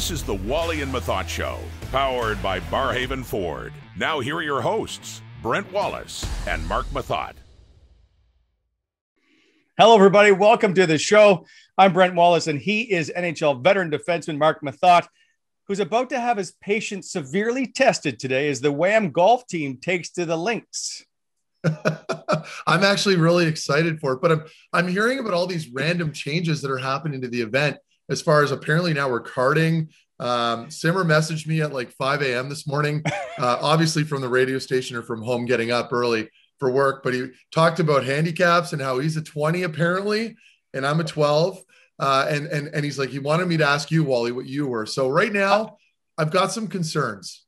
This is the Wally and Methot Show, powered by Barrhaven Ford. Now, here are your hosts, Brent Wallace and Mark Methot. Hello, everybody. Welcome to the show. I'm Brent Wallace, and he is NHL veteran defenseman Mark Methot, who's about to have his patience severely tested today as the WAM golf team takes to the links. I'm actually really excited for it, but I'm I'm hearing about all these random changes that are happening to the event. As far as apparently now we're carding. Um, Simmer messaged me at like 5 a.m. this morning, uh, obviously from the radio station or from home, getting up early for work. But he talked about handicaps and how he's a 20 apparently, and I'm a 12. Uh, and and and he's like, he wanted me to ask you, Wally, what you were. So right now, I've got some concerns.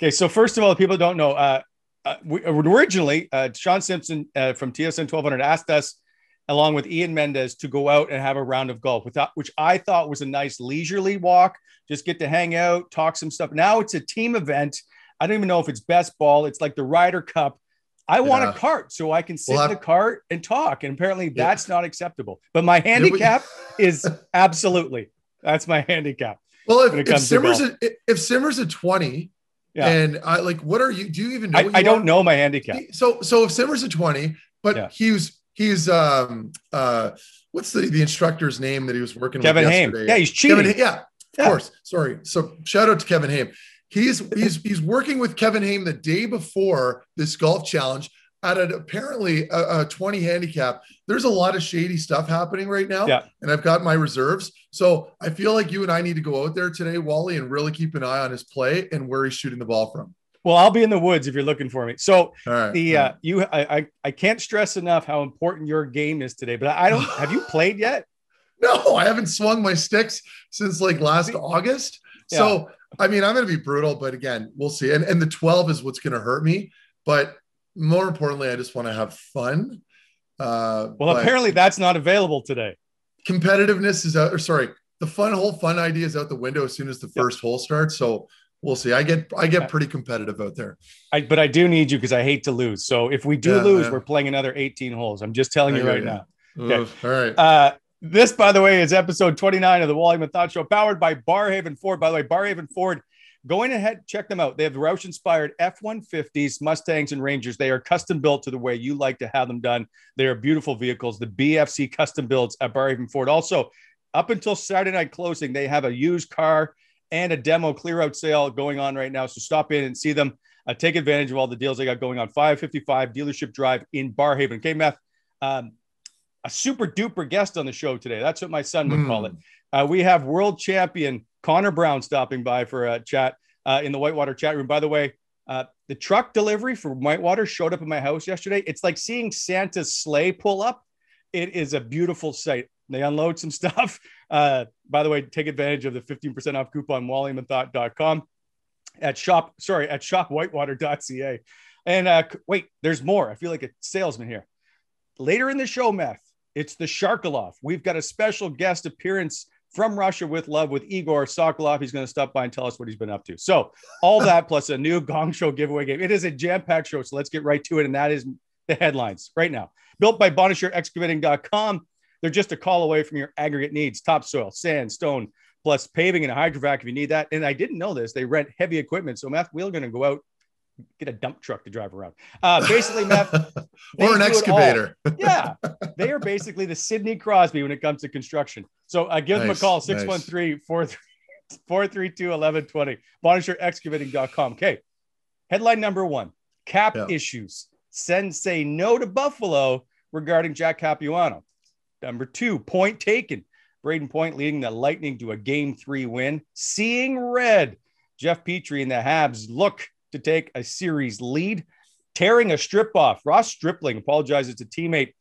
Okay, so first of all, people don't know. Uh, uh, we, originally, uh, Sean Simpson uh, from TSN 1200 asked us, along with Ian Mendes, to go out and have a round of golf, without, which I thought was a nice leisurely walk. Just get to hang out, talk some stuff. Now it's a team event. I don't even know if it's best ball. It's like the Ryder Cup. I yeah. want a cart so I can sit we'll in the cart and talk. And apparently yeah. that's not acceptable. But my handicap is absolutely that's my handicap. Well, if, if Simmer's a, if Simmer's a 20, yeah. and I like what are you do you even know? I, I don't know my handicap. So so if Simmer's a 20, but yeah. he's he's um uh what's the the instructor's name that he was working Kevin with yesterday? Yeah, he's cheating. Kevin, yeah, of yeah. course. Sorry. So shout out to Kevin Haime. He's he's he's working with Kevin Haime the day before this golf challenge at an apparently a, a, 20 handicap. There's a lot of shady stuff happening right now. Yeah. And I've got my reserves. So I feel like you and I need to go out there today, Wally, and really keep an eye on his play and where he's shooting the ball from. Well, I'll be in the woods if you're looking for me. So right, the uh, you I, I I can't stress enough how important your game is today. But I don't have you played yet? No, I haven't swung my sticks since like last August. Yeah. So I mean, I'm going to be brutal, but again, we'll see. And and the 12 is what's going to hurt me. But more importantly, I just want to have fun. Uh, well, apparently that's not available today. Competitiveness is out, or sorry, the fun whole fun idea is out the window as soon as the first yep. hole starts. So we'll see. I get I get pretty competitive out there. I, but I do need you because I hate to lose. So if we do yeah, lose, yeah. we're playing another 18 holes. I'm just telling you right now. Okay. Oof, all right. Uh, this, by the way, is episode 29 of the Wally Methot Show, powered by Barrhaven Ford. By the way, Barrhaven Ford Going ahead, check them out. They have the Roush inspired F 150s, Mustangs, and Rangers. They are custom built to the way you like to have them done. They are beautiful vehicles. The BFC custom builds at Barrhaven Ford. Also, up until Saturday night closing, they have a used car and a demo clear out sale going on right now. So stop in and see them. Uh, take advantage of all the deals they got going on. 555 Dealership Drive in Barrhaven. Okay, Meth, um, a super duper guest on the show today. That's what my son would mm. call it. Hmm. Uh, we have world champion Connor Brown stopping by for a chat uh, in the Whitewater chat room. By the way, uh, the truck delivery for Whitewater showed up at my house yesterday. It's like seeing Santa's sleigh pull up. It is a beautiful site. They unload some stuff. Uh, by the way, take advantage of the 15% off coupon wallymethot.com at shop, sorry, at shopwhitewater.ca. And uh, wait, there's more. I feel like a salesman here. Later in the show, Meth, it's the Sharkalov. We've got a special guest appearance from Russia with love with Egor Sokolov. He's going to stop by and tell us what he's been up to. So, all that plus a new Gong Show giveaway game. It is a jam packed show. So, let's get right to it. And that is the headlines right now. Built by Bonnechere They're just a call away from your aggregate needs topsoil, sand, stone, plus paving and a hydrovac if you need that. And I didn't know this. They rent heavy equipment. So, Matt, we're going to go out get a dump truck to drive around. Uh, basically, Matt, or an excavator. yeah, they are basically the Sidney Crosby when it comes to construction. So uh, give nice, them a call 613 432 1120. BonnechereExcavating.com. Okay. Headline number one cap yeah. issues. Sens say no to Buffalo regarding Jack Capuano. Number two, point taken. Brayden Point leading the Lightning to a game three win. Seeing red. Jeff Petry and the Habs look to take a series lead, tearing a strip off. Ross Stripling apologizes to teammate.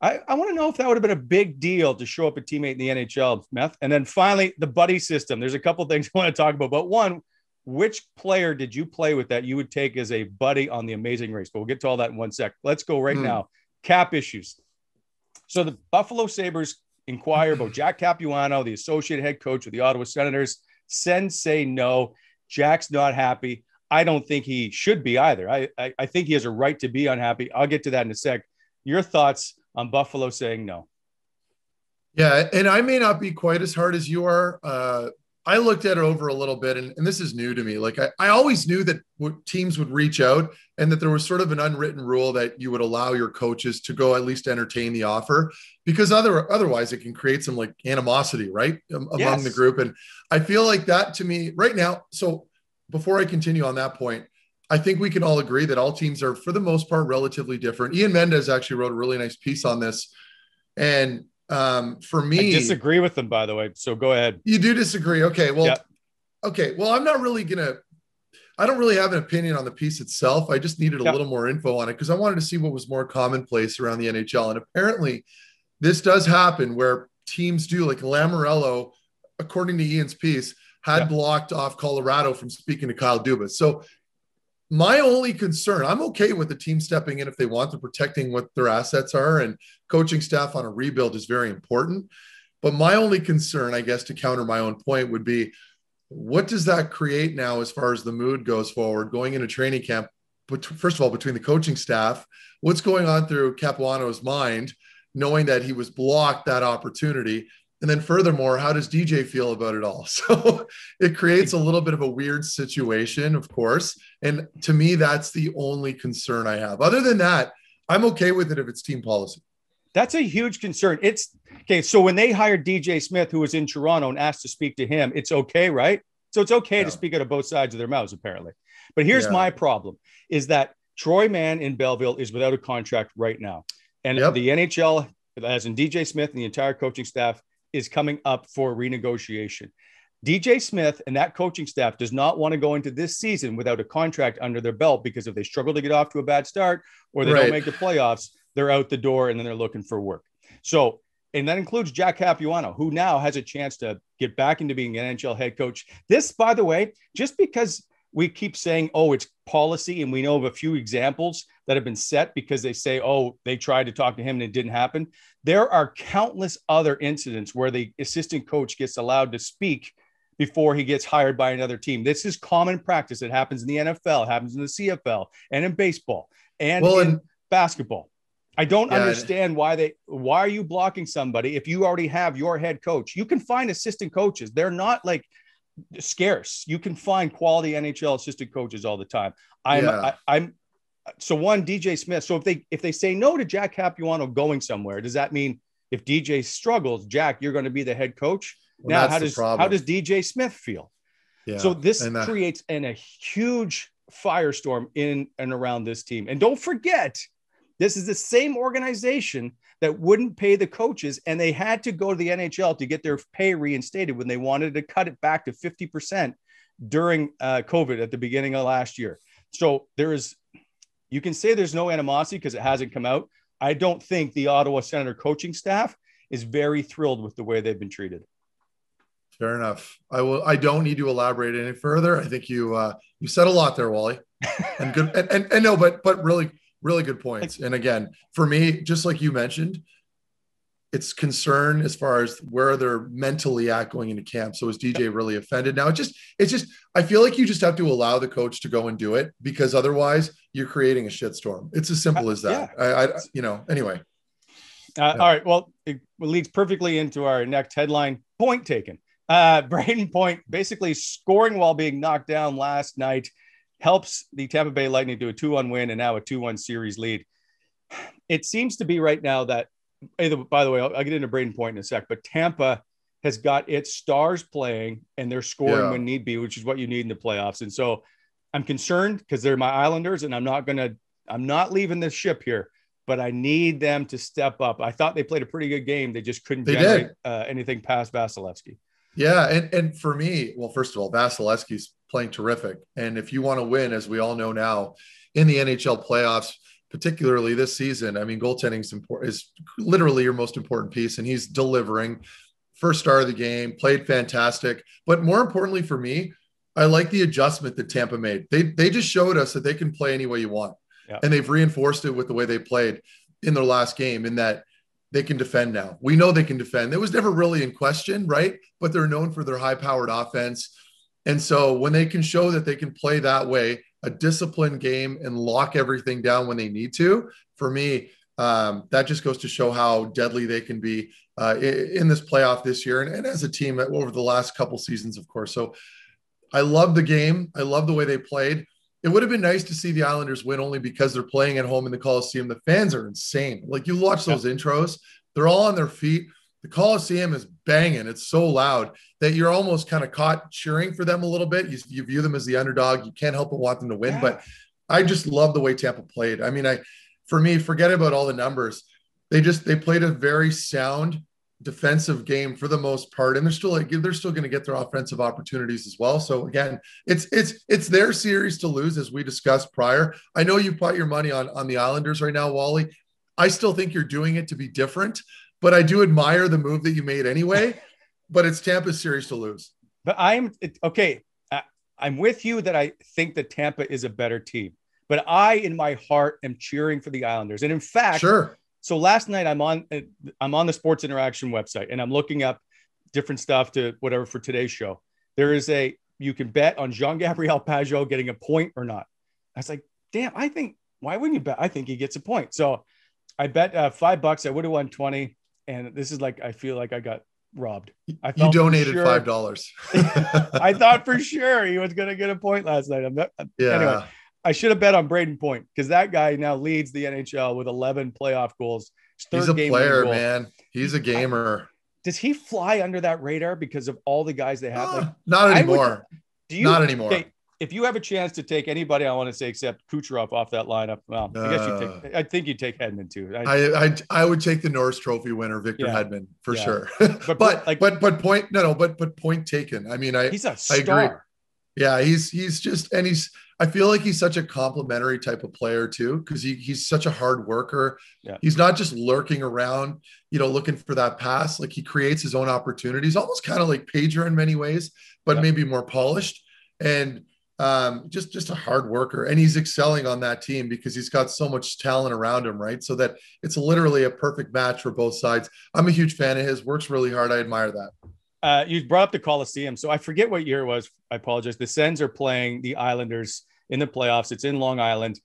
I, I want to know if that would have been a big deal to show up a teammate in the NHL, Meth. And then finally, the buddy system. There's a couple things I want to talk about, but one, which player did you play with that you would take as a buddy on the amazing race? But we'll get to all that in one sec. Let's go right mm. now. Cap issues. So the Buffalo Sabres inquire about Jack Capuano, the associate head coach of the Ottawa Senators. Sens say no. Jack's not happy. I don't think he should be either. I, I, I think he has a right to be unhappy. I'll get to that in a sec. Your thoughts on Buffalo saying no? Yeah, and I may not be quite as hard as you are. Uh, I looked at it over a little bit, and, and this is new to me. Like I, I always knew that teams would reach out and that there was sort of an unwritten rule that you would allow your coaches to go at least entertain the offer because other otherwise it can create some like animosity, right? Among yes. the group. And I feel like that to me right now. So before I continue on that point, I think we can all agree that all teams are, for the most part, relatively different. Ian Mendes actually wrote a really nice piece on this. And um, for me, I disagree with them, by the way. So go ahead. You do disagree. Okay. Well, yep. okay. Well, I'm not really going to, I don't really have an opinion on the piece itself. I just needed a yep. little more info on it because I wanted to see what was more commonplace around the NHL. And apparently, this does happen where teams do, like Lamoriello, according to Ian's piece, had yep. blocked off Colorado from speaking to Kyle Dubas. So my only concern, I'm okay with the team stepping in if they want to protecting what their assets are and coaching staff on a rebuild is very important. But my only concern, I guess, to counter my own point would be what does that create now as far as the mood goes forward going into training camp? But first of all, between the coaching staff, what's going on through Capuano's mind, knowing that he was blocked that opportunity? And then furthermore, how does DJ feel about it all? So it creates a little bit of a weird situation, of course. And to me, that's the only concern I have. Other than that, I'm okay with it if it's team policy. That's a huge concern. It's okay. So when they hired DJ Smith, who was in Toronto, and asked to speak to him, it's okay, right? So it's okay yeah. to speak out of both sides of their mouths, apparently. But here's yeah. my problem: is that Troy Mann in Belleville is without a contract right now, and yep. the NHL, as in DJ Smith and the entire coaching staff, is coming up for renegotiation. DJ Smith and that coaching staff does not want to go into this season without a contract under their belt because if they struggle to get off to a bad start or they right. don't make the playoffs, they're out the door and then they're looking for work. So, and that includes Jack Capuano, who now has a chance to get back into being an NHL head coach. This, by the way, just because we keep saying, oh, it's policy, and we know of a few examples that have been set because they say, oh, they tried to talk to him and it didn't happen. There are countless other incidents where the assistant coach gets allowed to speak before he gets hired by another team. This is common practice. It happens in the NFL, happens in the CFL, and in baseball, and well, in and- basketball. I don't yeah. understand why they why are you blocking somebody if you already have your head coach? You can find assistant coaches. They're not like scarce. You can find quality NHL assistant coaches all the time. I'm yeah. I, am so one DJ Smith. So if they if they say no to Jack Capuano going somewhere, does that mean if DJ struggles, Jack, you're going to be the head coach? Well, now, how does how does DJ Smith feel? Yeah. So this that- creates an, a huge firestorm in and around this team. And don't forget, this is the same organization that wouldn't pay the coaches, and they had to go to the NHL to get their pay reinstated when they wanted to cut it back to 50% during uh, COVID at the beginning of last year. So there is you can say there's no animosity because it hasn't come out. I don't think the Ottawa Senator coaching staff is very thrilled with the way they've been treated. Fair enough. I will. I don't need to elaborate any further. I think you uh, you said a lot there, Wally, and good. and, and, and no, but but really really good points. And again, for me, just like you mentioned, it's concern as far as where they're mentally at going into camp. So is DJ really offended? Now it just it's just I feel like you just have to allow the coach to go and do it because otherwise you're creating a shitstorm. It's as simple as that. Yeah. I, I you know anyway. Uh, yeah. All right. Well, it leads perfectly into our next headline. Point taken. Uh, Brayden Point basically scoring while being knocked down last night helps the Tampa Bay Lightning to a 2 1 win and now a 2 1 series lead. It seems to be right now that either, by the way, I'll, I'll, get into Brayden Point in a sec, but Tampa has got its stars playing and they're scoring yeah. when need be, which is what you need in the playoffs. And so I'm concerned because they're my Islanders and I'm not going to, I'm not leaving this ship here, but I need them to step up. I thought they played a pretty good game. They just couldn't they generate uh, anything past Vasilevskiy. Yeah. And, and for me, well, first of all, Vasilevskiy's playing terrific. And if you want to win, as we all know now in the NHL playoffs, particularly this season. I mean, goaltending is important is literally your most important piece, and he's delivering. First star of the game, played fantastic. But more importantly for me, I like the adjustment that Tampa made. They they just showed us that they can play any way you want, yeah. and they've reinforced it with the way they played in their last game. In that they can defend now. We know they can defend. It was never really in question, right? But they're known for their high-powered offense. And so when they can show that they can play that way, a disciplined game and lock everything down when they need to, for me, um, that just goes to show how deadly they can be uh, in, this playoff this year and, and as a team over the last couple seasons, of course. So I love the game. I love the way they played. It would have been nice to see the Islanders win only because they're playing at home in the Coliseum. The fans are insane. Like you watch those yeah. intros, they're all on their feet. The Coliseum is banging. It's so loud that you're almost kind of caught cheering for them a little bit. You, you view them as the underdog. You can't help but want them to win. Yeah. But I just love the way Tampa played. I mean, I for me, forget about all the numbers. They just they played a very sound defensive game for the most part, and they're still like they're still going to get their offensive opportunities as well. So again, it's it's it's their series to lose, as we discussed prior. I know you put your money on on the Islanders right now, Wally. I still think you're doing it to be different, but I do admire the move that you made anyway. but it's Tampa's series to lose. But I'm okay. I'm with you that I think that Tampa is a better team. But I, in my heart, am cheering for the Islanders. And in fact, sure. So last night I'm on I'm on the Sports Interaction website and I'm looking up different stuff to whatever for today's show. There is a you can bet on Jean Gabriel Pageau getting a point or not. I was like, damn, I think why wouldn't you bet? I think he gets a point. So I bet uh, five bucks. I would have won 20. And this is like, I feel like I got robbed. I you donated sure, five dollars. I thought for sure he was going to get a point last night. I'm not, yeah. Anyway, I should have bet on Brayden Point because that guy now leads the NHL with 11 playoff goals. He's a player, man. He's a gamer. Does he fly under that radar because of all the guys they have? Uh, like, not anymore. Would, do you, not anymore. Okay, if you have a chance to take anybody, I want to say except Kucherov off that lineup, well, I guess you take. Uh. I think you take Hedman too. I, I, I, I would take the Norris Trophy winner, Victor yeah, Hedman, for yeah. sure. but but like, but but point no no but but point taken. I mean I he's a star. I agree. Yeah, he's he's just and he's I feel like he's such a complimentary type of player too, because he, he's such a hard worker. Yeah. He's not just lurking around, you know, looking for that pass. Like he creates his own opportunities, almost kind of like Pageau in many ways, but yeah. maybe more polished and um, just just a hard worker. And he's excelling on that team because he's got so much talent around him, right? So that it's literally a perfect match for both sides. I'm a huge fan of his. Works really hard. I admire that. Uh, you brought up the Coliseum. So I forget what year it was. I apologize. The Sens are playing the Islanders in the playoffs. It's in Long Island.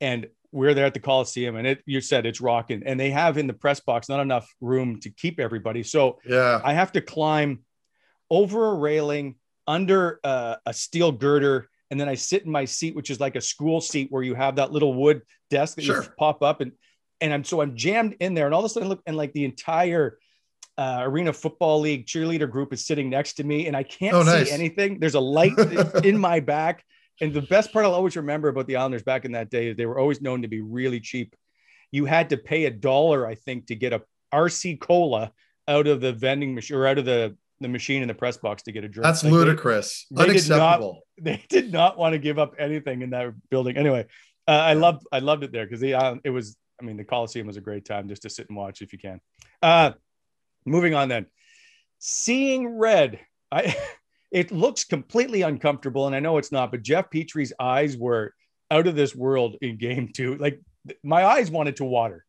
And we're there at the Coliseum and it you said it's rocking. And they have in the press box not enough room to keep everybody. So yeah, I have to climb over a railing under uh, a steel girder. And then I sit in my seat, which is like a school seat where you have that little wood desk that sure. you pop up and and I'm so I'm jammed in there, and all of a sudden, look, and like the entire uh, Arena Football League cheerleader group is sitting next to me, and I can't oh, nice. see anything. There's a light in my back. And the best part I'll always remember about the Islanders back in that day is they were always known to be really cheap. You had to pay a dollar, I think, to get a RC cola out of the vending machine or out of the, the machine in the press box to get a drink. That's like ludicrous. They, they Unacceptable. Did not, they did not want to give up anything in that building. Anyway, uh, I loved I loved it there because the uh, it was I mean the Coliseum was a great time just to sit and watch if you can. Uh, moving on then. Seeing red. I it looks completely uncomfortable. And I know it's not, but Jeff Petry's eyes were out of this world in game two. Like my eyes wanted to water.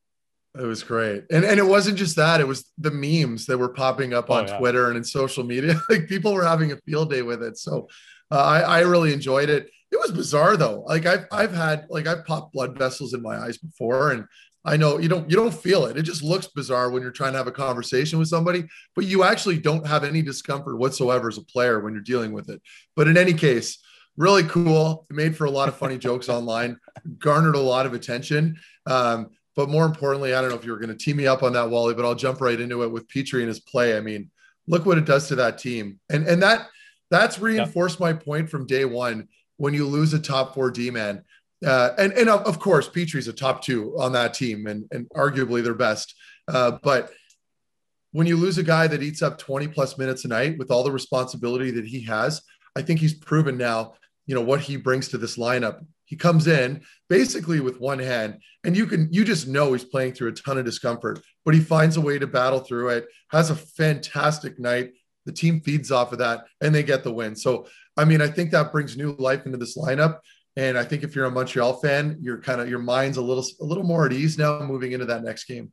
It was great. And and it wasn't just that, it was the memes that were popping up on oh, yeah. Twitter and in social media. like people were having a field day with it. So uh, I, I really enjoyed it. It was bizarre though. Like I've I've had like I've popped blood vessels in my eyes before and I know you don't you don't feel it. It just looks bizarre when you're trying to have a conversation with somebody, but you actually don't have any discomfort whatsoever as a player when you're dealing with it. But in any case, really cool. It made for a lot of funny jokes online, garnered a lot of attention. Um, but more importantly, I don't know if you were going to tee me up on that, Wally, but I'll jump right into it with Petry and his play. I mean, look what it does to that team, and and that that's reinforced my point from day one. When you lose a top four D man, uh, and and of course, Petry's a top two on that team, and and arguably their best. Uh, but when you lose a guy that eats up 20 plus minutes a night with all the responsibility that he has, I think he's proven now, you know, what he brings to this lineup. He comes in basically with one hand, and you can you just know he's playing through a ton of discomfort, but he finds a way to battle through it. Has a fantastic night. The team feeds off of that, and they get the win. So, I mean, I think that brings new life into this lineup. And I think if you're a Montreal fan, you're kind of your mind's a little a little more at ease now moving into that next game.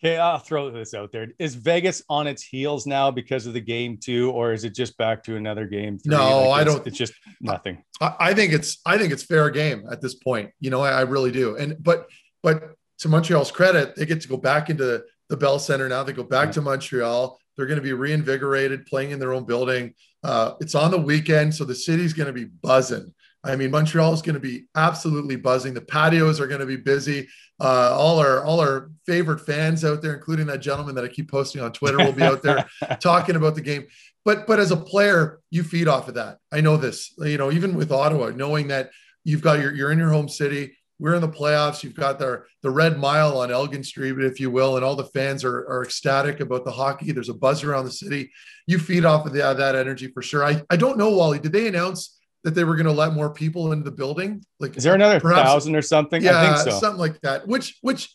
Okay, I'll throw this out there. Is Vegas on its heels now because of the game too, or is it just back to another game? Three? No, like I don't. It's just nothing. I, I, think it's I think it's fair game at this point. You know, I, I really do. And but but to Montreal's credit, they get to go back into the Bell Center now. They go back to Montreal. They're going to be reinvigorated, playing in their own building. Uh, it's on the weekend, so the city's going to be buzzing. I mean, Montreal is going to be absolutely buzzing. The patios are going to be busy. Uh, all our all our favorite fans out there, including that gentleman that I keep posting on Twitter, will be out there talking about the game. But but as a player, you feed off of that. I know this. You know, even with Ottawa, knowing that you've got your you're in your home city. We're in the playoffs. You've got the the red mile on Elgin Street, if you will, and all the fans are, are ecstatic about the hockey. There's a buzz around the city. You feed off of the, that energy for sure. I, I don't know, Wally. Did they announce that they were going to let more people into the building. Like, is there another perhaps, thousand or something? Yeah, so. something like that. Which, which,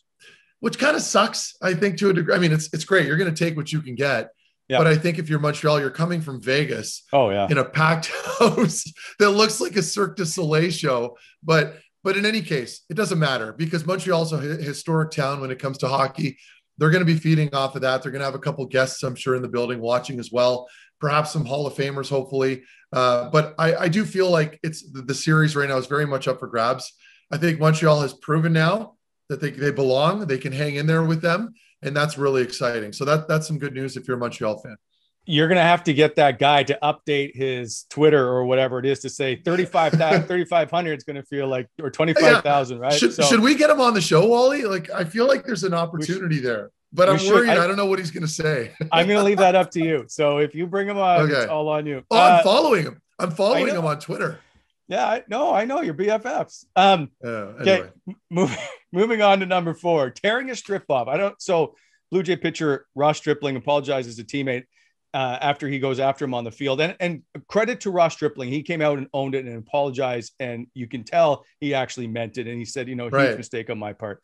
which kind of sucks. I think to a degree. I mean, it's it's great. You're going to take what you can get. Yeah. But I think if you're Montreal, you're coming from Vegas. Oh yeah, in a packed house that looks like a Cirque du Soleil show. But but in any case, it doesn't matter because Montreal's a historic town when it comes to hockey. They're going to be feeding off of that. They're going to have a couple guests, I'm sure, in the building watching as well. Perhaps some Hall of Famers, hopefully. Uh, but I, I, do feel like it's the, the, series right now is very much up for grabs. I think Montreal has proven now that they, they belong, they can hang in there with them, and that's really exciting. So that that's some good news if you're a Montreal fan. You're gonna have to get that guy to update his Twitter or whatever it is to say 35,000, 3,500 is gonna feel like or 25,000, right? Should, so, should we get him on the show, Wally? Like I feel like there's an opportunity should, there but I'm should, worried. I, I, don't know what he's going to say. I'm going to leave that up to you. So if you bring him on, okay. it's all on you. Oh, uh, I'm following him. I'm following him on Twitter. Yeah, I, no, I know you're BFFs. Um, anyway. okay, moving moving on to number four, tearing a strip off. I don't. So Blue Jay pitcher Ross Stripling apologizes to teammate uh, after he goes after him on the field, and and credit to Ross Stripling, he came out and owned it and apologized, and you can tell he actually meant it, and he said, you know, right. huge mistake on my part.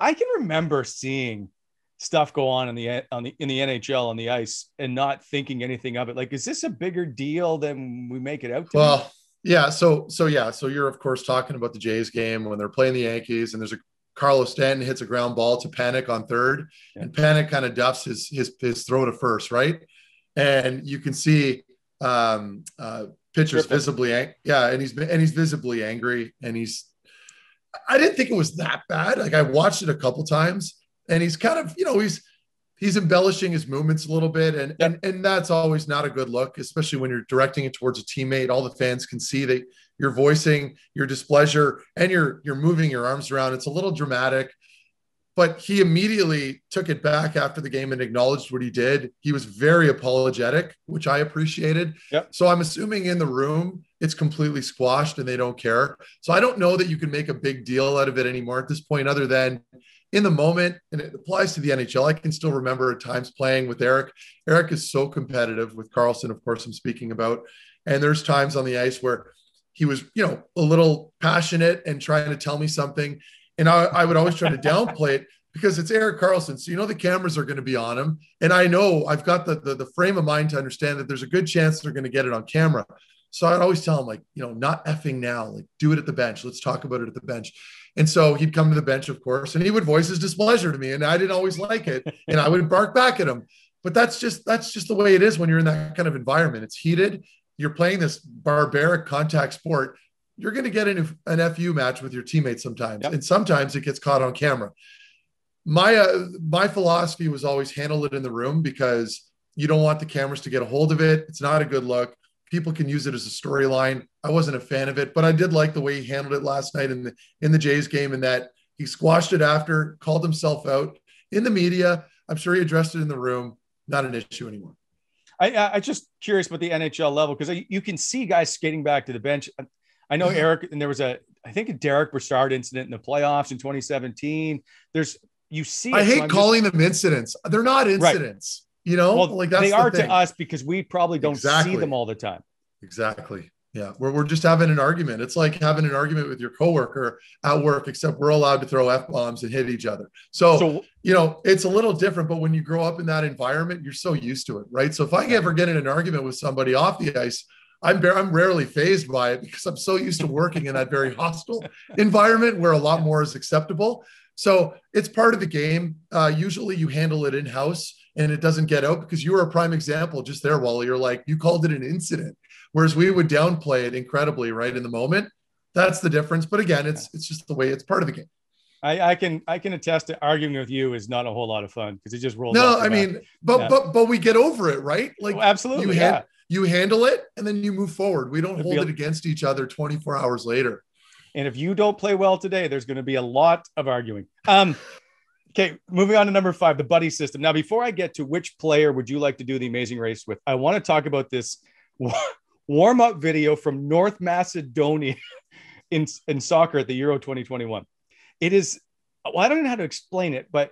I can remember seeing stuff go on in the on the in the NHL on the ice and not thinking anything of it. Like, is this a bigger deal than we make it out to? Well, yeah. So so yeah. So you're of course talking about the Jays game when they're playing the Yankees and there's a Carlos Stanton hits a ground ball to Panik on third, yeah. and Panik kind of duffs his his his throw to first, right? And you can see um, uh, pitchers visibly, ang- yeah, and he's and he's visibly angry, and he's. I didn't think it was that bad. Like I watched it a couple times, and he's kind of you know he's he's embellishing his movements a little bit and and and that's always not a good look especially when you're directing it towards a teammate all the fans can see that you're voicing your displeasure and you're you're moving your arms around it's a little dramatic but he immediately took it back after the game and acknowledged what he did he was very apologetic which i appreciated yep. so i'm assuming in the room it's completely squashed and they don't care so i don't know that you can make a big deal out of it anymore at this point other than in the moment, and it applies to the NHL. I can still remember at times playing with Erik. Erik is so competitive with Karlsson, of course, I'm speaking about. And there's times on the ice where he was, you know, a little passionate and trying to tell me something. And I, I would always try to downplay it because it's Erik Karlsson. So you know the cameras are going to be on him. And I know I've got the, the, the frame of mind to understand that there's a good chance they're going to get it on camera. So I'd always tell him, like, you know, not effing now, like do it at the bench. Let's talk about it at the bench. And so he'd come to the bench, of course, and he would voice his displeasure to me. And I didn't always like it. And I would bark back at him. But that's just that's just the way it is when you're in that kind of environment. It's heated. You're playing this barbaric contact sport. You're going to get an, an FU match with your teammates sometimes. Yep. And sometimes it gets caught on camera. My uh, my philosophy was always handle it in the room because you don't want the cameras to get a hold of it. It's not a good look people can use it as a storyline. I wasn't a fan of it, but I did like the way he handled it last night in the in the Jays game, and that he squashed it after, called himself out in the media. I'm sure he addressed it in the room. Not an issue anymore. I I just curious about the NHL level because you can see guys skating back to the bench. I know Erik, and there was a I think a Derek Brassard incident in the playoffs in 2017. There's you see. I hate so calling just, them incidents. They're not incidents. You know, well, like they are the to us because we probably don't exactly. see them all the time. Exactly. Yeah, we're, we're just having an argument. It's like having an argument with your coworker at work, except we're allowed to throw f bombs and hit each other. So, so, you know, it's a little different. But when you grow up in that environment, you're so used to it, right? So if I ever get in an argument with somebody off the ice, I'm I'm rarely phased by it because I'm so used to working in that very hostile environment where a lot more is acceptable. So it's part of the game. Uh, usually, you handle it in house and it doesn't get out because you were a prime example just there, Wally. You're like, you called it an incident, whereas we would downplay it incredibly right in the moment. That's the difference. But again, it's it's just the way it's part of the game. I, I can I can attest to arguing with you is not a whole lot of fun because it just rolls. No, I mean, but Yeah. but but we get over it, right? Like Oh, absolutely, you yeah. You handle it and then you move forward. We don't hold it against each other 24 hours later. And if you don't play well today, there's going to be a lot of arguing. Um, okay, moving on to number five, the buddy system. Now, before I get to which player would you like to do the amazing race with, I want to talk about this warm up video from North Macedonia in, in soccer at the Euro 2021. It is, well, I don't know how to explain it, but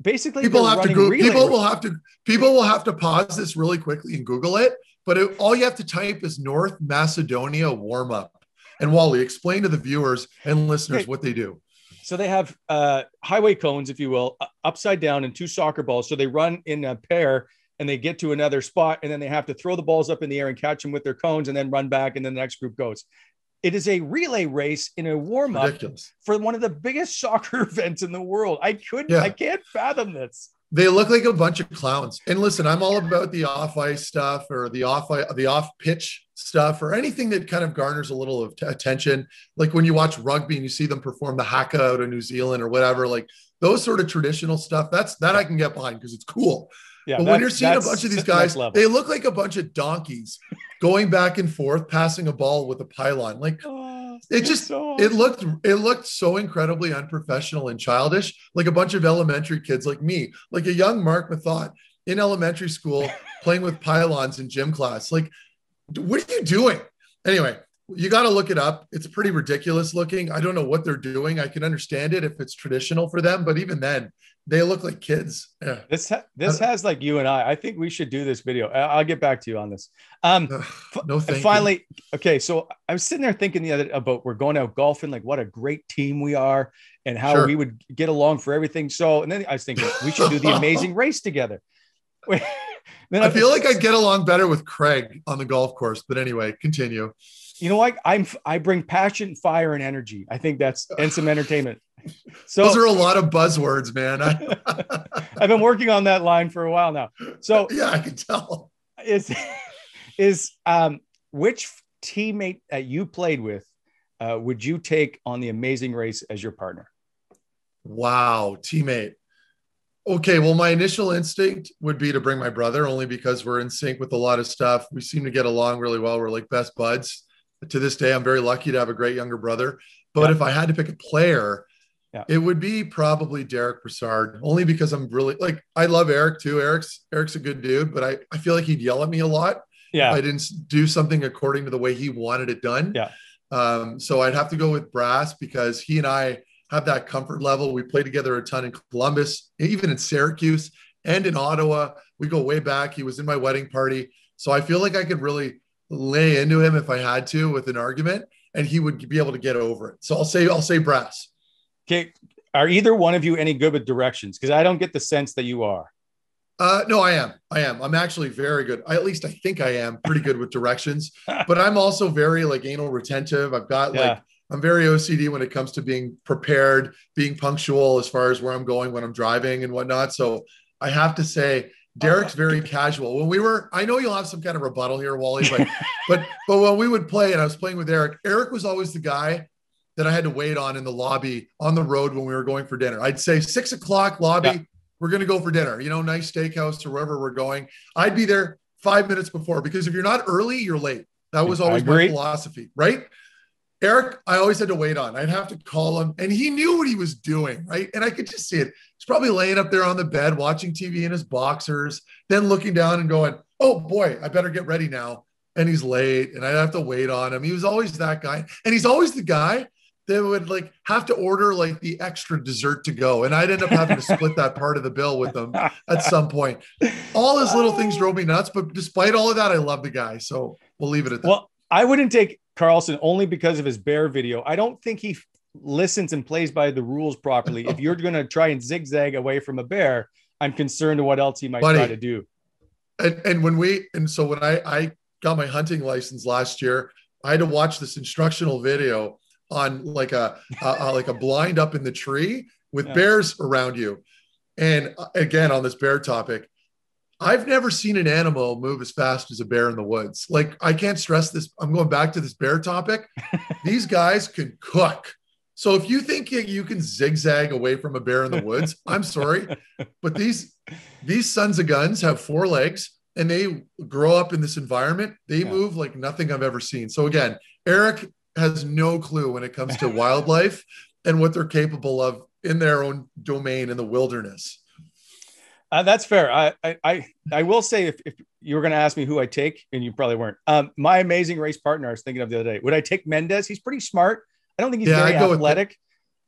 basically, People have to go, people will have to people will have to pause this really quickly and Google it. But it, all you have to type is North Macedonia warm up. And Wally, explain to the viewers and listeners what they do. So they have uh, highway cones, if you will, upside down and two soccer balls. So they run in a pair and they get to another spot and then they have to throw the balls up in the air and catch them with their cones and then run back and then the next group goes. It is a relay race in a warm up for one of the biggest soccer events in the world. I couldn't, Yeah. I can't fathom this. They look like a bunch of clowns. And listen, I'm all about the off ice stuff or the off the off pitch stuff or anything that kind of garners a little of t- attention. Like when you watch rugby and you see them perform the haka out of New Zealand or whatever, like those sort of traditional stuff. That's that I can get behind because it's cool. Yeah. but when you're seeing a bunch of these guys, they look like a bunch of donkeys going back and forth, passing a ball with a pylon. Like Oh, it just- so it looked it looked so incredibly unprofessional and childish like a bunch of elementary kids like me like a young mark methot in elementary school playing with pylons in gym class. Like what are you doing? Anyway you got to look it up it's pretty ridiculous looking i don't know what they're doing i can understand it if it's traditional for them but even then they look like kids yeah. This ha- this has like you and I. I think we should do this video. I- I'll get back to you on this. Um, no thank and you. finally, okay, so I was sitting there thinking the other about we're going out golfing, like what a great team we are, and how Sure. we would get along for everything. So, and then I was thinking we should do the amazing race together. then i feel like i get along better with craig on the golf course but anyway continue you know what I'm I bring passion, fire, and energy. I think that's and some entertainment. So those are a lot of buzzwords man I've been working on that line for a while now. So yeah i can tell is is um which teammate that you played with uh, would you take on the amazing race as your partner? Wow, teammate. Okay, well, my initial instinct would be to bring my brother only because we're in sync with a lot of stuff. We seem to get along really well. We're like best buds. To this day, I'm very lucky to have a great younger brother. But Yeah. if I had to pick a player, Yeah. it would be probably Derek Brassard, only because I'm really like I love Erik too. Erik's Erik's a good dude, but I, I feel like he'd yell at me a lot Yeah. I didn't do something according to the way he wanted it done. Yeah. Um, so I'd have to go with Brass because he and I have that comfort level. We play together a ton in Columbus, even in Syracuse and in Ottawa. We go way back. He was in my wedding party. So I feel like I could really lay into him if I had to with an argument and he would be able to get over it. So I'll say, I'll say Brass. Okay. Are either one of you any good with directions? Because I don't get the sense that you are. Uh, no, I am. I am. I'm actually very good. I, at least I think I am pretty good with directions, but I'm also very like anal retentive. I've got like, I'm very OCD when it comes to being prepared, being punctual as far as where I'm going when I'm driving and whatnot. So I have to say, Derek's very casual. When we were, I know you'll have some kind of rebuttal here, Wally, but but but when we would play and I was playing with Erik, Erik was always the guy that I had to wait on in the lobby on the road when we were going for dinner. I'd say six o'clock lobby, Yeah. we're gonna go for dinner, you know, nice steakhouse or wherever we're going. I'd be there five minutes before because if you're not early, you're late. That was always my philosophy, right? Erik, I always had to wait on. I'd have to call him, and he knew what he was doing, right? And I could just see it. He's probably laying up there on the bed watching TV in his boxers, then looking down and going, "Oh boy, I better get ready now." And he's late, and I'd have to wait on him. He was always that guy, and he's always the guy that would like have to order like the extra dessert to go, and I'd end up having to split that part of the bill with him at some point. All his little things drove me nuts, but despite all of that, I love the guy. So we'll leave it at that. Well, I wouldn't take Karlsson only because of his bear video. I don't think he listens and plays by the rules properly. if you're going to try and zigzag away from a bear, I'm concerned to what else he might Buddy. try to do. and, and when we and so when I I got my hunting license last year, I had to watch this instructional video on like a- like a blind up in the tree with Yeah. bears around you. And uh, again, on this bear topic, I've never seen an animal move as fast as a bear in the woods. Like I can't stress this. I'm going back to this bear topic. These guys can cook. So if you think you can zigzag away from a bear in the woods, I'm sorry, but these these sons of guns have four legs and they grow up in this environment. They yeah. move like nothing I've ever seen. So again, Erik has no clue when it comes to wildlife and what they're capable of in their own domain in the wilderness. Uh, that's fair. I, I I will say if, if you were going to ask me who I take, and you probably weren't. Um, my amazing race partner, I was thinking of the other day. Would I take Mendes? He's pretty smart. I don't think he's yeah, very athletic.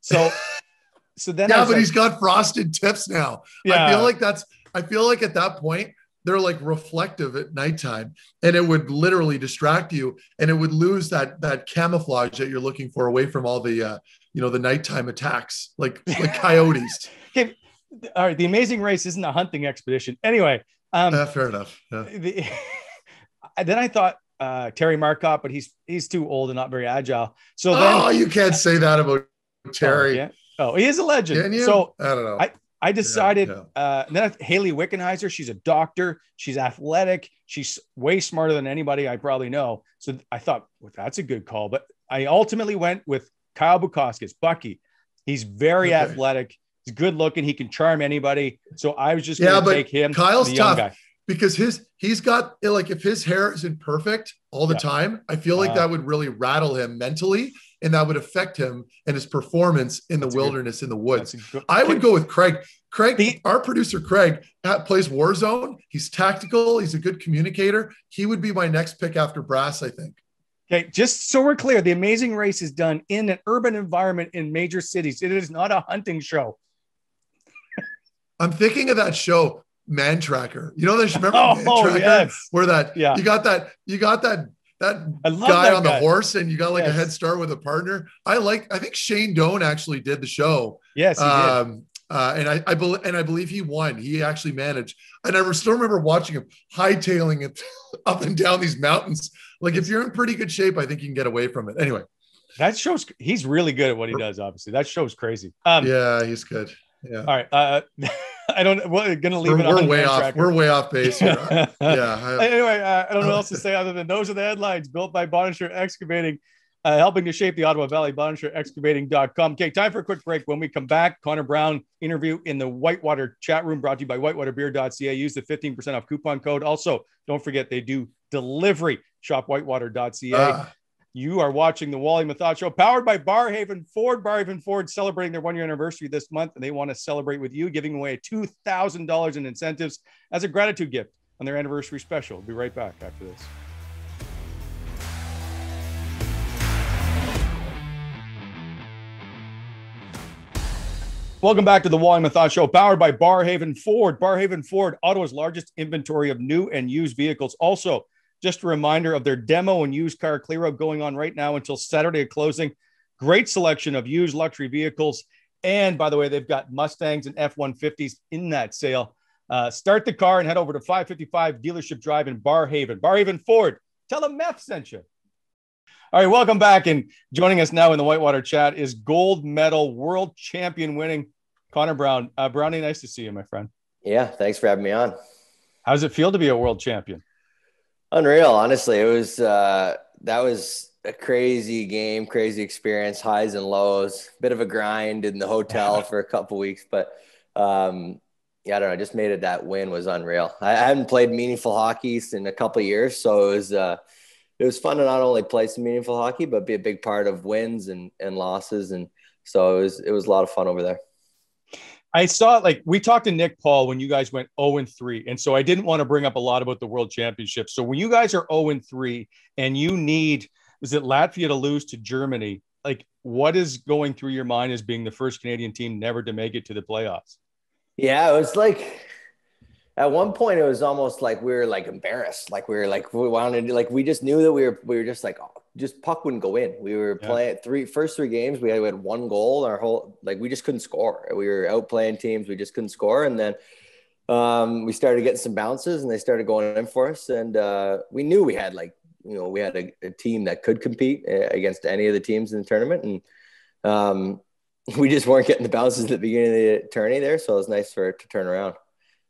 So, so then yeah, but like, he's got frosted tips now. Yeah. I feel like that's. I feel like at that point they're like reflective at nighttime, and it would literally distract you, and it would lose that that camouflage that you're looking for away from all the uh, you know the nighttime attacks like like coyotes. okay. All right, the Amazing Race isn't a hunting expedition. Anyway, um, yeah, fair enough. Yeah. The, then I thought uh, Terry Marcotte, but he's he's too old and not very agile. So then, oh, you can't say that about Terry. Oh, oh he is a legend. So I don't know. I, I decided. Yeah, yeah. Uh, then Hayley Wickenheiser, she's a doctor. She's athletic. She's way smarter than anybody I probably know. So I thought, well, that's a good call. But I ultimately went with Kyle Bukauskas, Bucky. He's very okay. athletic. He's good looking. He can charm anybody. So I was just yeah, but take him. Kyle's tough guy. Because his he's got like if his hair isn't perfect all the yeah. time, I feel like uh, that would really rattle him mentally, and that would affect him and his performance in the wilderness good, in the woods. Good, I would go with Craig. Craig, the, our producer Craig plays Warzone. He's tactical. He's a good communicator. He would be my next pick after Brass, I think. Okay, just so we're clear, the Amazing Race is done in an urban environment in major cities. It is not a hunting show. I'm thinking of that show, Man Tracker. You know, there's remember oh, Man Tracker, yes. where that yeah. you got that you got that that guy that on guy. the horse, and you got like yes. a head start with a partner. I like. I think Shane Doan actually did the show. Yes, um, uh, and I, I believe, and I believe he won. He actually managed, and I still remember watching him hightailing it up and down these mountains. Like if you're in pretty good shape, I think you can get away from it. Anyway, that shows he's really good at what he does. Obviously, that shows crazy. Um, yeah, he's good. Yeah. All right. Uh, I don't. We're gonna leave we're, it. We're way off. Tracker. We're way off base. Here. yeah. I, anyway, uh, I don't know what else to say other than those are the headlines built by Bonnechere Excavating, uh, helping to shape the Ottawa Valley. Excavating.com. Okay, time for a quick break. When we come back, Connor Brown interview in the Whitewater chat room, brought to you by WhitewaterBeer.ca. Use the 15% off coupon code. Also, don't forget they do delivery. Shop Whitewater.ca. Uh. You are watching the Wally Methot Show, powered by Barrhaven Ford. Barrhaven Ford celebrating their one year anniversary this month, and they want to celebrate with you, giving away $2,000 in incentives as a gratitude gift on their anniversary special. We'll be right back after this. Welcome back to the Wally Methot Show, powered by Barrhaven Ford. Barrhaven Ford, Ottawa's largest inventory of new and used vehicles. Also, just a reminder of their demo and used car clear out going on right now until Saturday of closing. Great selection of used luxury vehicles. And by the way, they've got Mustangs and F 150s in that sale. Uh, start the car and head over to 555 Dealership Drive in Barrhaven. Barrhaven Ford, tell them Meth sent you. All right, welcome back. And joining us now in the Whitewater chat is gold medal world champion winning Connor Brown. Uh, Brownie, nice to see you, my friend. Yeah, thanks for having me on. How does it feel to be a world champion? Unreal, honestly. It was uh, that was a crazy game, crazy experience, highs and lows. Bit of a grind in the hotel for a couple weeks, but um, yeah, I don't know. I just made it that win was unreal. I, I hadn't played meaningful hockey in a couple years, so it was uh, it was fun to not only play some meaningful hockey, but be a big part of wins and and losses, and so it was it was a lot of fun over there. I saw like we talked to Nick Paul when you guys went 0 and 3. And so I didn't want to bring up a lot about the world championship. So when you guys are 0 and 3 and you need was it Latvia to lose to Germany, like what is going through your mind as being the first Canadian team never to make it to the playoffs? Yeah, it was like at one point it was almost like we were like embarrassed. Like we were like we wanted to like we just knew that we were we were just like oh, just puck wouldn't go in. We were yeah. playing three first three games. We had, we had one goal. Our whole like we just couldn't score. We were out playing teams. We just couldn't score. And then um, we started getting some bounces, and they started going in for us. And uh, we knew we had like you know we had a, a, team that could compete uh, against any of the teams in the tournament, and um, we just weren't getting the bounces at the beginning of the tourney there. So it was nice for it to turn around.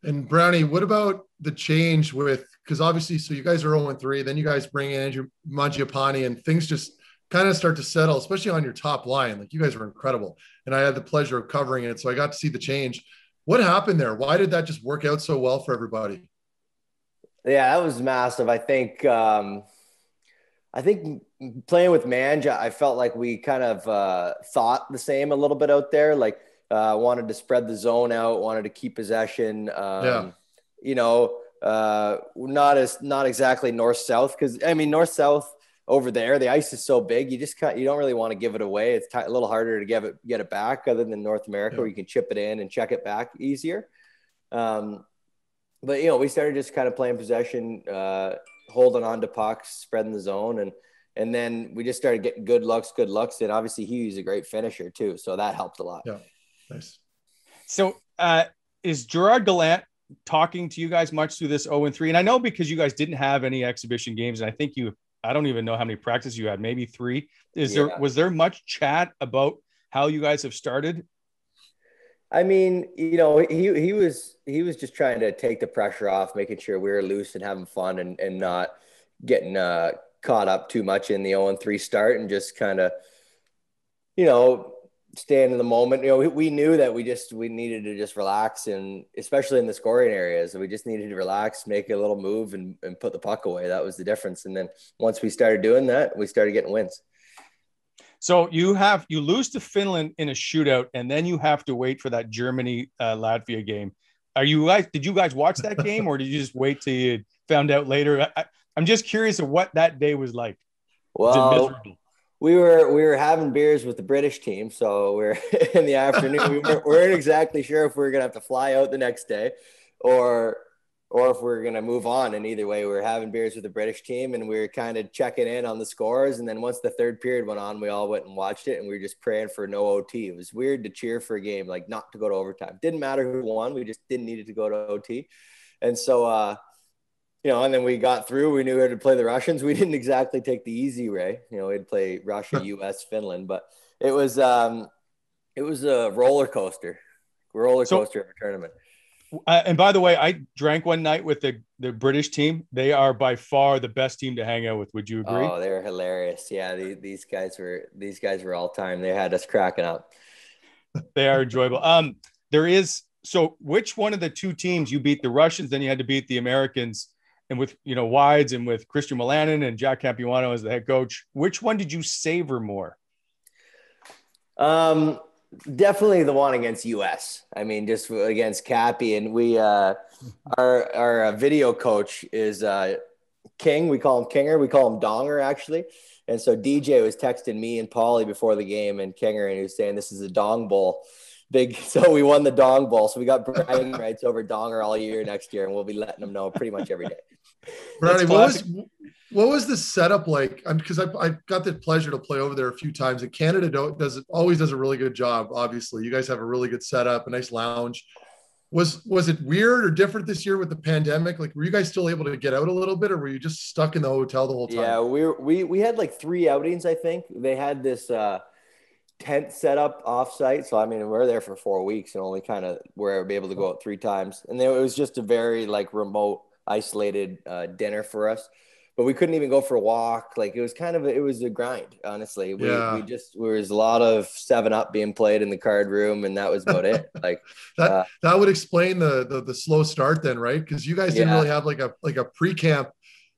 And Brownie, what about the change with because obviously, so you guys are 0 3, then you guys bring in Andrew Mangiapane, and things just kind of start to settle, especially on your top line. Like you guys were incredible, and I had the pleasure of covering it, so I got to see the change. What happened there? Why did that just work out so well for everybody? Yeah, that was massive. I think. Um, I think playing with Mange, I felt like we kind of uh, thought the same a little bit out there. Like uh, wanted to spread the zone out, wanted to keep possession. Um, yeah. You know, uh, not as not exactly north south because I mean north south over there the ice is so big you just can't you don't really want to give it away. It's t- a little harder to get it get it back other than North America yeah. where you can chip it in and check it back easier. Um, but you know we started just kind of playing possession, uh, holding on to pucks, spreading the zone, and and then we just started getting good looks, good looks, and obviously he's a great finisher too, so that helped a lot. Yeah, nice. So uh, is Gerard Gallant talking to you guys much through this 0 and 3? And I know because you guys didn't have any exhibition games, and I think you I don't even know how many practices you had, maybe three. Is yeah. there was there much chat about how you guys have started? I mean, you know, he he was he was just trying to take the pressure off, making sure we were loose and having fun and and not getting uh caught up too much in the 0 and 3 start and just kind of you know stand in the moment. You know, we, we, knew that we just we needed to just relax and especially in the scoring areas, we just needed to relax, make a little move and, and put the puck away. That was the difference. And then once we started doing that, we started getting wins. So you have you lose to Finland in a shootout, and then you have to wait for that Germany uh, Latvia game. Are you guys? Did you guys watch that game, or did you just wait till you found out later? I, am just curious of what that day was like. Well, we were we were having beers with the British team, so we're in the afternoon. we weren't, weren't exactly sure if we were gonna have to fly out the next day, or or if we are gonna move on. And either way, we were having beers with the British team, and we were kind of checking in on the scores. And then once the third period went on, we all went and watched it, and we were just praying for no OT. It was weird to cheer for a game like not to go to overtime. Didn't matter who won, we just didn't need it to go to OT. And so uh, you know, and then we got through. We knew we had to play the Russians. We didn't exactly take the easy way. You know, we'd play Russia, U.S., Finland, but it was um, it was a roller coaster, roller coaster so, of a tournament. Uh, and by the way, I drank one night with the the British team. They are by far the best team to hang out with. Would you agree? Oh, they're hilarious. Yeah, the, these guys were these guys were all time. They had us cracking up. they are enjoyable. Um, there is so which one of the two teams you beat the Russians, then you had to beat the Americans and with you know Wides and with Christian Wolanin and Jack Capuano as the head coach, which one did you savor more? Um, definitely the one against US. I mean, just against Cappy, and we uh, our our uh, video coach is uh, King. We call him Kinger. We call him Donger actually. And so DJ was texting me and Paulie before the game, and Kinger, and he was saying this is a Dong Bowl big. So we won the Dong Bowl. So we got bragging rights over Donger all year next year, and we'll be letting them know pretty much every day. Brady, what was what was the setup like? Because I, I got the pleasure to play over there a few times. And Canada does always does a really good job. Obviously, you guys have a really good setup, a nice lounge. Was was it weird or different this year with the pandemic? Like, were you guys still able to get out a little bit, or were you just stuck in the hotel the whole time? Yeah, we we we had like three outings. I think they had this. uh tent set up offsite. So I mean, we are there for four weeks and only kind of were able to go out three times. And then it was just a very like remote, isolated uh, dinner for us. But we couldn't even go for a walk. Like it was kind of a, it was a grind, honestly. We, yeah. we just there was a lot of seven up being played in the card room, and that was about it. Like that uh, that would explain the, the the slow start then, right? Because you guys didn't yeah. really have like a like a pre camp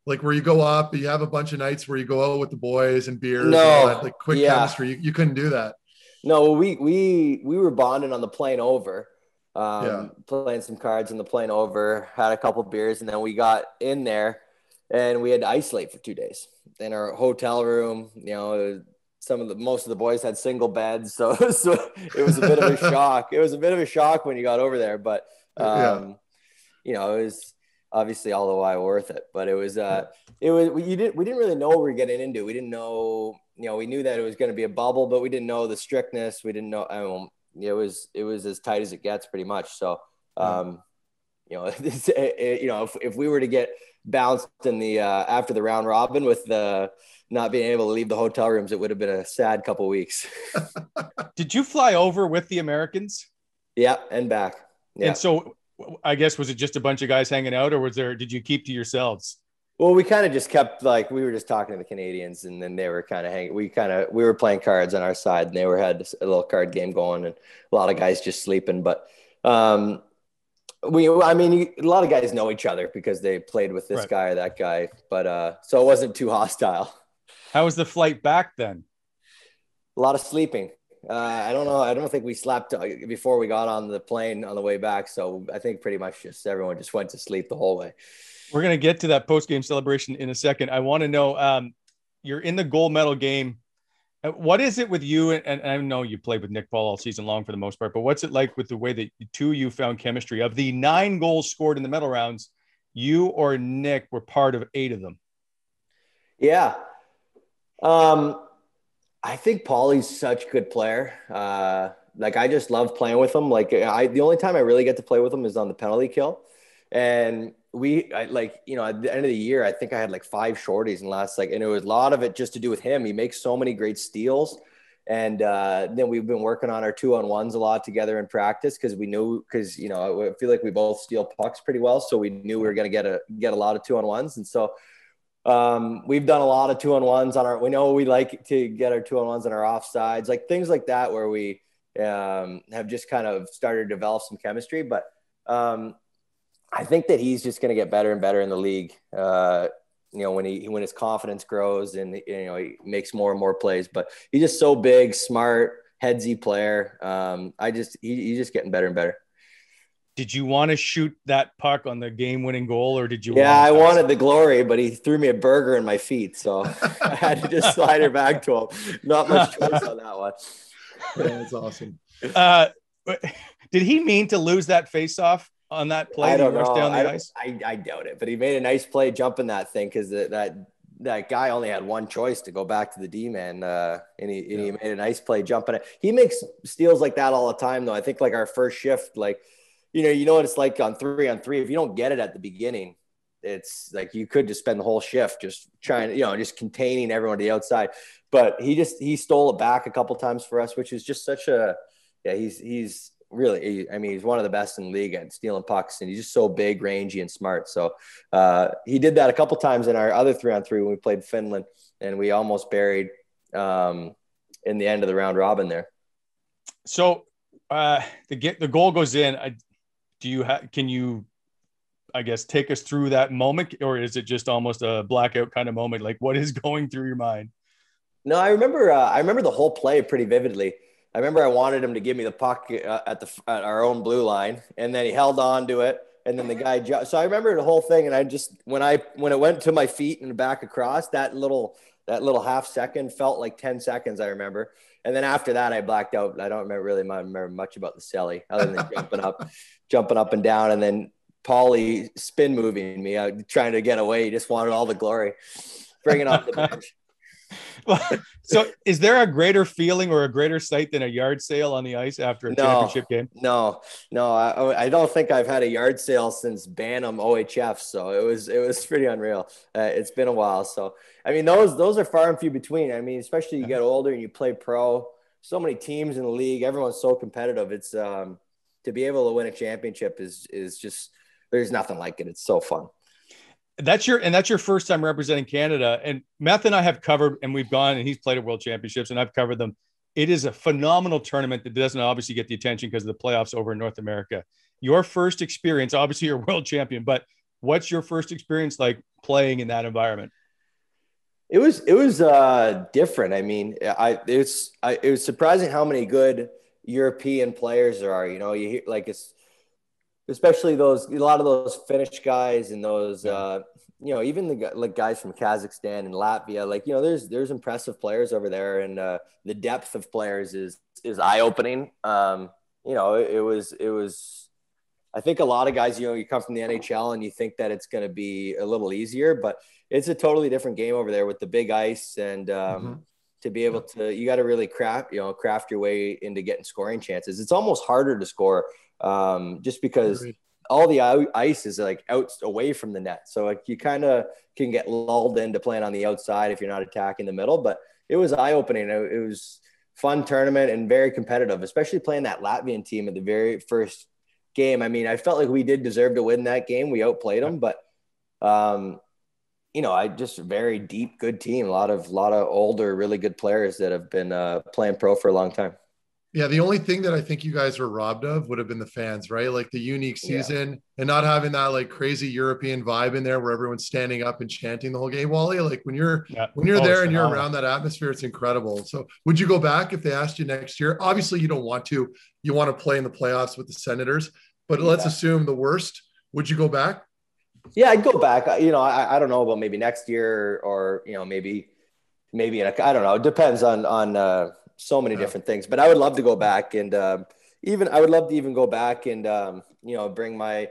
like where you go up, you have a bunch of nights where you go out with the boys and beers, no, and like quick yeah. chemistry. You, you, couldn't do that. No, we we we were bonding on the plane over, um, yeah. playing some cards on the plane over, had a couple beers, and then we got in there, and we had to isolate for two days in our hotel room. You know, some of the most of the boys had single beds, so, so it was a bit of a shock. It was a bit of a shock when you got over there, but um, yeah. you know, it was obviously all the while worth it. But it was uh it was we didn't we didn't really know what we were getting into. We didn't know you know we knew that it was going to be a bubble, but we didn't know the strictness. We didn't know. I mean, it was it was as tight as it gets, pretty much. So um, you know, it, it, you know, if, if we were to get bounced in the uh, after the round robin with the not being able to leave the hotel rooms, it would have been a sad couple weeks. Did you fly over with the Americans? Yeah, and back. Yeah. And so I guess was it just a bunch of guys hanging out, or was there? Did you keep to yourselves? Well, we kind of just kept like we were just talking to the Canadians, and then they were kind of hanging. We kind of we were playing cards on our side, and they were had a little card game going, and a lot of guys just sleeping. But um, we, I mean, a lot of guys know each other because they played with this Right. guy or that guy. But uh, so it wasn't too hostile. How was the flight back then? A lot of sleeping. Uh, I don't know. I don't think we slept uh, before we got on the plane on the way back. So I think pretty much just everyone just went to sleep the whole way. We're gonna get to that post game celebration in a second. I want to know um, you're in the gold medal game. Uh, What is it with you? And, and I know you played with Nick Paul all season long for the most part, but what's it like with the way that two of you found chemistry? Of the nine goals scored in the medal rounds, you or Nick were part of eight of them. Yeah. Um, I think Paulie's such a good player. Uh, like I just love playing with him. Like I, the only time I really get to play with him is on the penalty kill. And we, I, like, you know, at the end of the year, I think I had like five shorties and last, like, and it was a lot of it just to do with him. He makes so many great steals. And uh, then we've been working on our two on ones a lot together in practice because we knew because you know I feel like we both steal pucks pretty well, so we knew we were going to get a get a lot of two on ones, and so um, we've done a lot of two on ones on our. We know we like to get our two on ones on our offsides, like things like that, where we um, have just kind of started to develop some chemistry. But um, I think that he's just going to get better and better in the league. Uh, you know, when he when his confidence grows and you know he makes more and more plays. But he's just so big, smart, headsy player. Um, I just he, he's just getting better and better. Did you want to shoot that puck on the game winning goal, or did you? Yeah, I want to pass wanted the glory, but he threw me a burger in my feet, so I had to just slide her back to him. Not much choice on that one. Yeah, that's awesome. Uh, did he mean to lose that face off on that play? I don't know. down the I, don't- ice. I, I doubt it, but he made a nice play jumping that thing because that, that that guy only had one choice to go back to the D man, uh, and he and he made a nice play jumping it. He makes steals like that all the time, though. I think like our first shift, like you know, you know what it's like on three on three. If you don't get it at the beginning, it's like you could just spend the whole shift just trying, you know, just containing everyone to the outside. But he just he stole it back a couple times for us, which is just such a yeah. He's he's really I mean he's one of the best in the league at stealing pucks, and he's just so big, rangy, and smart. So uh, he did that a couple times in our other three on three when we played Finland, and we almost buried um, in the end of the round robin there. So uh, the get the goal goes in. I, do you have? Can you? I guess take us through that moment, or is it just almost a blackout kind of moment? Like what is going through your mind? No, I remember. Uh, I remember the whole play pretty vividly. I remember I wanted him to give me the puck uh, at the at our own blue line, and then he held on to it, and then the guy. So I remember the whole thing, and I just when I when it went to my feet and back across that little that little half second felt like ten seconds. I remember, and then after that, I blacked out. I don't remember really remember much about the celly other than jumping up, jumping up and down, and then Paulie spin moving me, uh, trying to get away. He just wanted all the glory, bringing off the bench. so is there a greater feeling or a greater sight than a yard sale on the ice after a No. championship game? No, no, I, I don't think I've had a yard sale since Bantam OHF. So it was it was pretty unreal. Uh, it's been a while. So I mean, those those are far and few between. I mean, especially you get older and you play pro. So many teams in the league. Everyone's so competitive. It's um to be able to win a championship is is just there's nothing like it. It's so fun. That's your and that's your first time representing Canada. And Matt and I have covered, and we've gone and he's played at World Championships, and I've covered them. It is a phenomenal tournament that doesn't obviously get the attention because of the playoffs over in North America. Your first experience, obviously, you're a world champion, but what's your first experience like playing in that environment? It was it was uh, different. I mean, I it's I, it was surprising how many good European players there are. You know, you hear like it's especially those a lot of those Finnish guys and those uh, you know even the like guys from Kazakhstan and Latvia. Like you know, there's there's impressive players over there, and uh, the depth of players is is eye opening. Um, you know, it, it was it was. I think a lot of guys, you know, you come from the NHL and you think that it's going to be a little easier, but it's a totally different game over there with the big ice and um, Mhm. to be able to you got to really craft you know craft your way into getting scoring chances it's almost harder to score um, just because all the ice is like out away from the net. So like you kind of can get lulled into playing on the outside if you're not attacking the middle but it was eye-opening. It, it was fun tournament and very competitive especially playing that latvian team at the very first game. I mean i felt like we did deserve to win that game. We outplayed them but um, you know, I just very deep, good team. A lot of, lot of older, really good players that have been uh, playing pro for a long time. Yeah, the only thing that I think you guys were robbed of would have been the fans, right? Like the unique season yeah. and not having that like crazy European vibe in there where everyone's standing up and chanting the whole game. Wally, like when you're yeah. when you're oh, there and you're around that atmosphere, it's incredible. So would you go back if they asked you next year? Obviously, you don't want to. You want to play in the playoffs with the Senators, but yeah. let's assume the worst. Would you go back? Yeah, I'd go back. You know, I, I don't know about maybe next year or you know maybe maybe in a, I don't know. It depends on on. Uh, so many yeah. different things. But I would love to go back and um, even I would love to even go back and um, you know bring my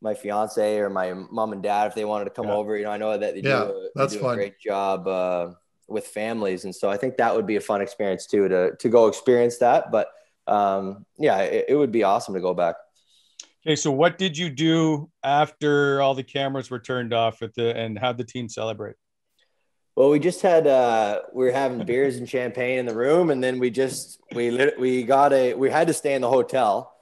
my fiance or my mom and dad if they wanted to come yeah. over. You know, I know that they do, yeah, a, that's do a great job uh, with families, and so I think that would be a fun experience too to to go experience that. But um, yeah, it, it would be awesome to go back. Okay, so what did you do after all the cameras were turned off at the and how the team celebrate? Well, we just had uh, we were having beers and champagne in the room, and then we just we lit, we got a we had to stay in the hotel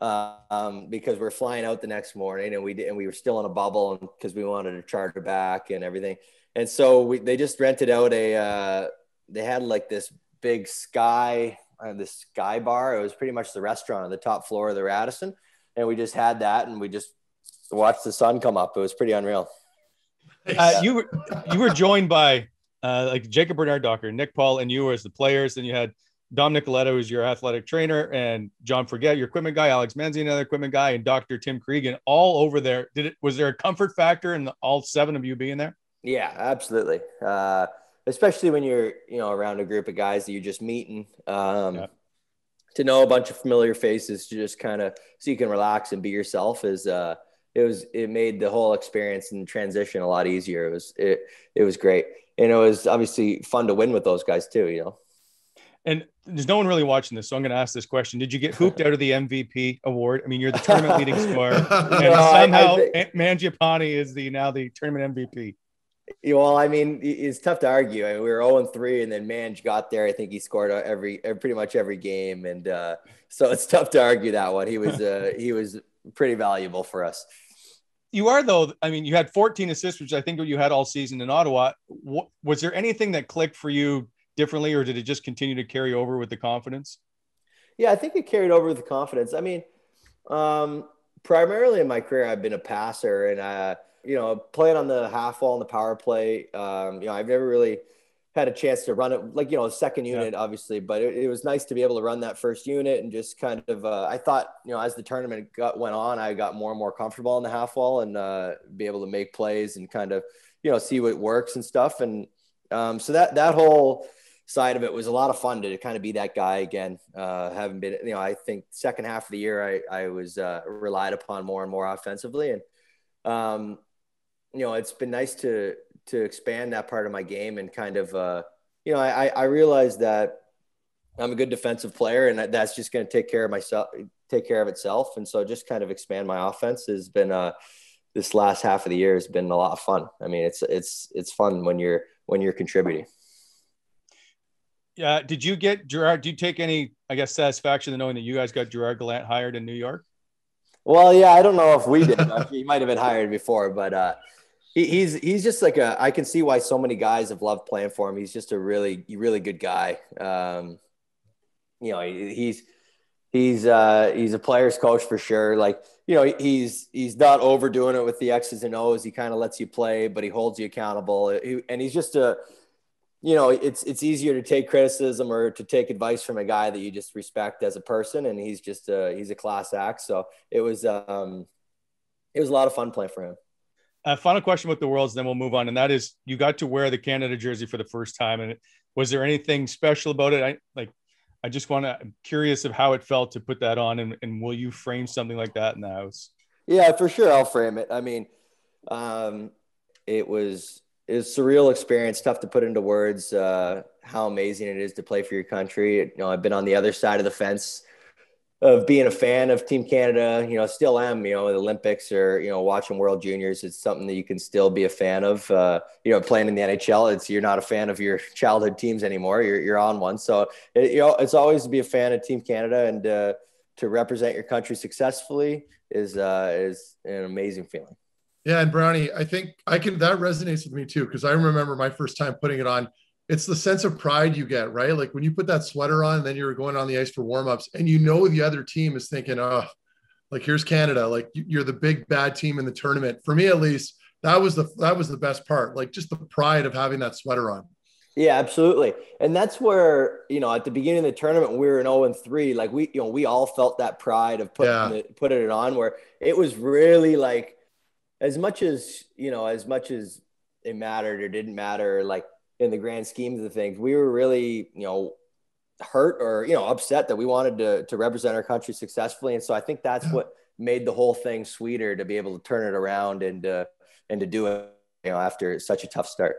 um, because we're flying out the next morning, and we did, and we were still in a bubble because we wanted to charter back and everything. And so we they just rented out a uh, they had like this big sky uh, this sky bar. It was pretty much the restaurant on the top floor of the Radisson, and we just had that, and we just watched the sun come up. It was pretty unreal. Uh, you were you were joined by uh, like Jacob Bernard Docker, Nick Paul, and you as the players. And you had Dom Nicoletto, who's your athletic trainer, and John Forget, your equipment guy, Alex Menzie, another equipment guy, and Dr. Tim Cregan, all over there. Did it was there a comfort factor in the, all seven of you being there? Yeah, absolutely. Uh, especially when you're you know around a group of guys that you're just meeting. Um, yeah. To know a bunch of familiar faces, to just kind of so you can relax and be yourself is uh, it was it made the whole experience and transition a lot easier. It was it it was great, and it was obviously fun to win with those guys too. You know. And there's no one really watching this, so I'm going to ask this question: Did you get hooped out of the MVP award? I mean, you're the tournament leading scorer, and no, somehow I Mangiapane is the now the tournament MVP. Well, I mean, it's tough to argue. I mean, we were 0 3, and then Mange got there. I think he scored every, pretty much every game, and uh, so it's tough to argue that one. He was uh, he was pretty valuable for us you are though. I mean, you had 14 assists, which I think you had all season in Ottawa. Was there anything that clicked for you differently, or did it just continue to carry over with the confidence? Yeah, I think it carried over with the confidence. I mean, um, primarily in my career, I've been a passer, and I, you know, playing on the half wall and the power play. Um, you know, I've never really had a chance to run it like you know second unit yeah. obviously but it, it, was nice to be able to run that first unit and just kind of uh, i thought you know as the tournament got, went on i got more and more comfortable on the half wall and uh, be able to make plays and kind of you know see what works and stuff. And um, so that that whole side of it was a lot of fun to, to kind of be that guy again. Uh, having been you know i think second half of the year i, I was uh, relied upon more and more offensively. And um, you know it's been nice to to expand that part of my game and kind of, uh, you know, I, I realized that I'm a good defensive player and that's just going to take care of myself, take care of itself. And so just kind of expand my offense has been, uh, this last half of the year has been a lot of fun. I mean, it's, it's, it's fun when you're, when you're contributing. Yeah. Did you get Gerard? Do you take any, I guess, satisfaction in knowing that you guys got Gerard Gallant hired in New York? Well, yeah, I don't know if we did. he might have been hired before, but uh, he, he's he's just like a. I can see why so many guys have loved playing for him. He's just a really really good guy. Um, you know, he's he's uh, he's a player's coach for sure. Like you know, he's he's not overdoing it with the X's and O's. He kind of lets you play, but he holds you accountable. and he's just a you know, it's it's easier to take criticism or to take advice from a guy that you just respect as a person, and he's just a, he's a class act. So it was um, it was a lot of fun playing for him. Final question with the Worlds, then we'll move on. And that is, you got to wear the Canada jersey for the first time, and was there anything special about it? I like, I just want to. I'm curious of how it felt to put that on, and, and will you frame something like that in the house? Yeah, for sure, I'll frame it. I mean, um, it was was surreal experience, tough to put into words. Uh, how amazing it is to play for your country. You know, I've been on the other side of the fence of being a fan of Team Canada, you know, still am, you know, the Olympics or, you know, watching World Juniors, it's something that you can still be a fan of. Uh, you know, playing in the NHL, it's you're not a fan of your childhood teams anymore. You're, you're on one. So, it, you know, it's always to be a fan of Team Canada and uh, to represent your country successfully is, uh, is an amazing feeling. Yeah, and Brownie, I think I can that resonates with me too because I remember my first time putting it on. It's the sense of pride you get, right? Like when you put that sweater on, and then you're going on the ice for warmups, and you know the other team is thinking, "Oh, like here's Canada, like you're the big bad team in the tournament." For me, at least, that was the that was the best part. Like just the pride of having that sweater on. Yeah, absolutely. And that's where, you know, at the beginning of the tournament, we were in 0 and 3. Like we, you know, we all felt that pride of putting yeah. it, putting it on where it was really like as much as you know, as much as it mattered or didn't matter, like in the grand schemes of the things, we were really, you know, hurt or you know upset that we wanted to to represent our country successfully, and so I think that's what made the whole thing sweeter to be able to turn it around and uh, and to do it, you know, after such a tough start.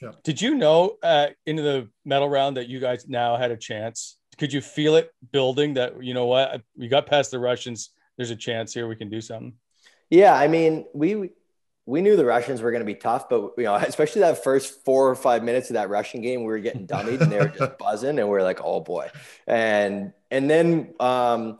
Yeah. Did you know uh, into the medal round that you guys now had a chance? Could you feel it building that you know what we got past the Russians? There's a chance here we can do something. Yeah, I mean, we we knew the Russians were going to be tough, but you know, especially that first four or five minutes of that Russian game, we were getting dummied and they were just buzzing, and we are like, oh boy. And and then um,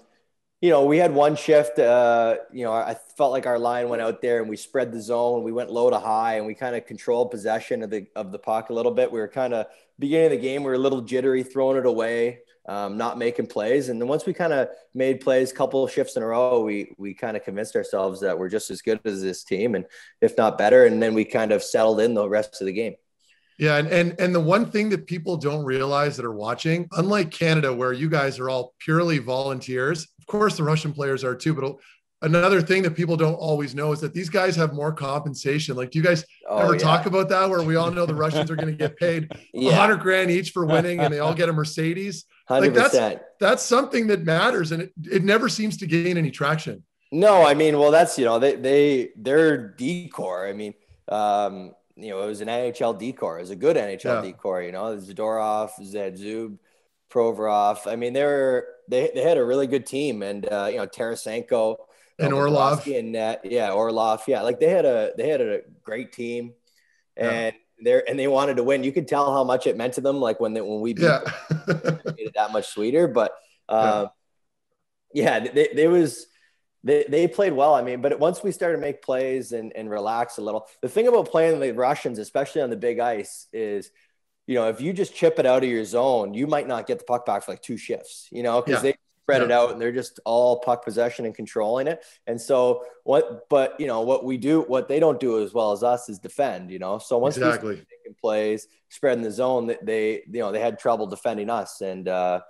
you know, we had one shift. Uh, you know, I felt like our line went out there and we spread the zone. We went low to high and we kind of controlled possession of the of the puck a little bit. We were kind of beginning of the game. We were a little jittery, throwing it away um, not making plays. And then once we kind of made plays, a couple shifts in a row, we we kind of convinced ourselves that we're just as good as this team, and if not better. And then we kind of settled in the rest of the game. Yeah, and and and the one thing that people don't realize that are watching, unlike Canada, where you guys are all purely volunteers. Of course, the Russian players are too, but another thing that people don't always know is that these guys have more compensation. Like, do you guys oh, ever yeah. talk about that? Where we all know the Russians are going to get paid a yeah. hundred grand each for winning, and they all get a Mercedes. 100%. Like that's that's something that matters, and it, it never seems to gain any traction. No, I mean, well, that's you know they they they're D corps. I mean, um, you know, it was an NHL D corps. It was a good NHL yeah. D corps. You know, Zadorov, Zub, Provorov. I mean, they were they they had a really good team, and uh, you know, Tarasenko and Orlov and net. Yeah, Orlov. Yeah, like they had a they had a great team, and yeah. they're and they wanted to win. You could tell how much it meant to them, like when they, when we beat yeah. them, made it that much sweeter. But uh, yeah, yeah they, they was they, they played well. I mean, but once we started to make plays and, and relax a little, the thing about playing the Russians, especially on the big ice, is you know, if you just chip it out of your zone, you might not get the puck back for like two shifts, you know, because yeah. they spread yeah. it out and they're just all puck possession and controlling it. And so what, but you know, what we do, what they don't do as well as us is defend, you know? So once exactly. we making plays, spreading the zone, that they, you know, they had trouble defending us. And, uh,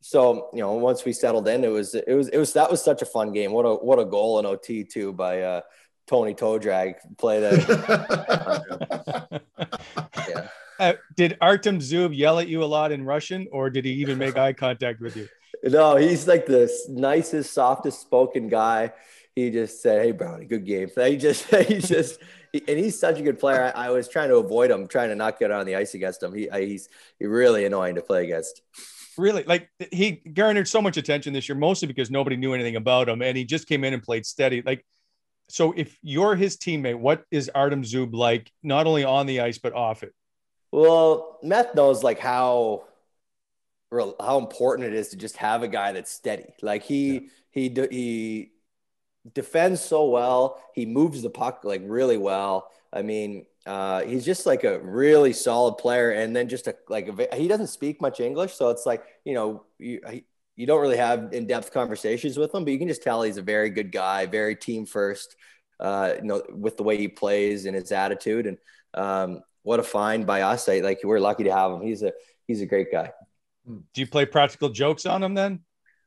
so you know, once we settled in, it was it was it was that was such a fun game. What a what a goal in OT too by uh, Tony Todrag play that. yeah. Uh, did Artem Zub yell at you a lot in Russian, or did he even make eye contact with you? No, he's like the nicest, softest spoken guy. He just said, "Hey, Brownie, good game." He just, he just, he, and he's such a good player. I, I, was trying to avoid him, trying to not get on the ice against him. He, I, he's, he really annoying to play against. Really, like he garnered so much attention this year, mostly because nobody knew anything about him, and he just came in and played steady. Like, so if you're his teammate, what is Artem Zub like, not only on the ice but off it? Well, Meth knows like how how important it is to just have a guy that's steady. Like he yeah. he he defends so well. He moves the puck like really well. I mean, uh, he's just like a really solid player. And then just a, like a, he doesn't speak much English, so it's like you know you you don't really have in depth conversations with him, but you can just tell he's a very good guy, very team first. Uh, you know, with the way he plays and his attitude, and um, what a find by us! I, like we're lucky to have him. He's a he's a great guy. Do you play practical jokes on him then?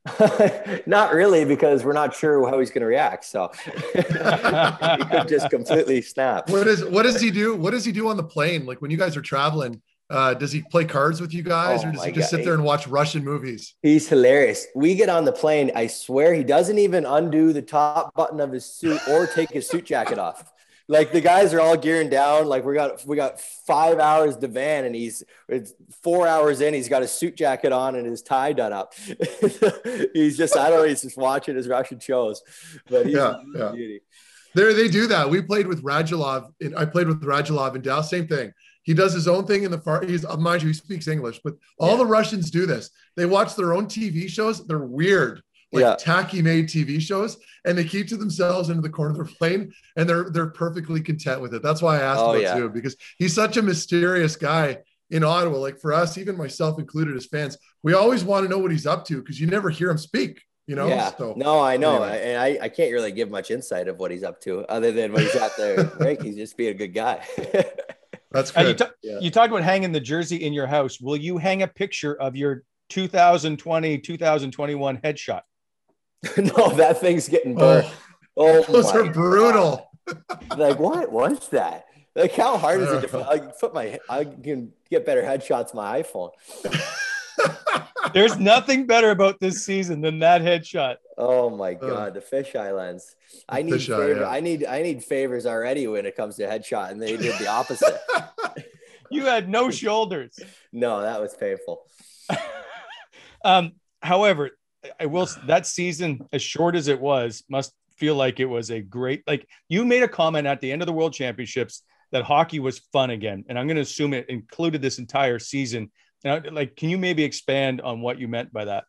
not really, because we're not sure how he's going to react. So he could just completely snap. What is what does he do? What does he do on the plane? Like when you guys are traveling, uh, does he play cards with you guys, oh or does he just God. sit there and watch Russian movies? He's hilarious. We get on the plane. I swear he doesn't even undo the top button of his suit or take his suit jacket off like the guys are all gearing down. Like we got we got five hours to van, and he's it's four hours in. He's got a suit jacket on and his tie done up. he's just I don't know. He's just watching his Russian shows, but yeah, yeah. Beauty. There they do that. We played with Radulov. In, I played with Radulov in Dallas. Same thing. He does his own thing in the far. He's mind you, he speaks English, but all yeah. the Russians do this. They watch their own TV shows. They're weird like Yeah. tacky made TV shows, and they keep to themselves into the corner of their plane, and they're they're perfectly content with it. That's why I asked Oh, about yeah. Zub because he's such a mysterious guy in Ottawa. Like for us, even myself included as fans, we always want to know what he's up to because you never hear him speak. You know, yeah. so no, I know, anyway. and I, I can't really give much insight of what he's up to, other than when he's out there. Right, he's just being a good guy. that's Uh, you, good. Yeah. you talked about hanging the jersey in your house. Will you hang a picture of your 2020 2021 headshot? no, that thing's getting burned. oh, Oh, those are brutal. Like, what was that? Like, how hard is it to? Uh. I put my, I can get better headshots my iPhone. There's nothing better about this season than that headshot. Oh my god, the fisheye lens. I need Fisheye, favor, yeah. I need I need favors already when it comes to headshot, and they did the opposite. You had no shoulders. no, that was painful. Um, however, I will that season, as short as it was, must feel like it was a great like you made a comment at the end of the world championships that hockey was fun again. And I'm gonna assume it included this entire season. Now, like, can you maybe expand on what you meant by that?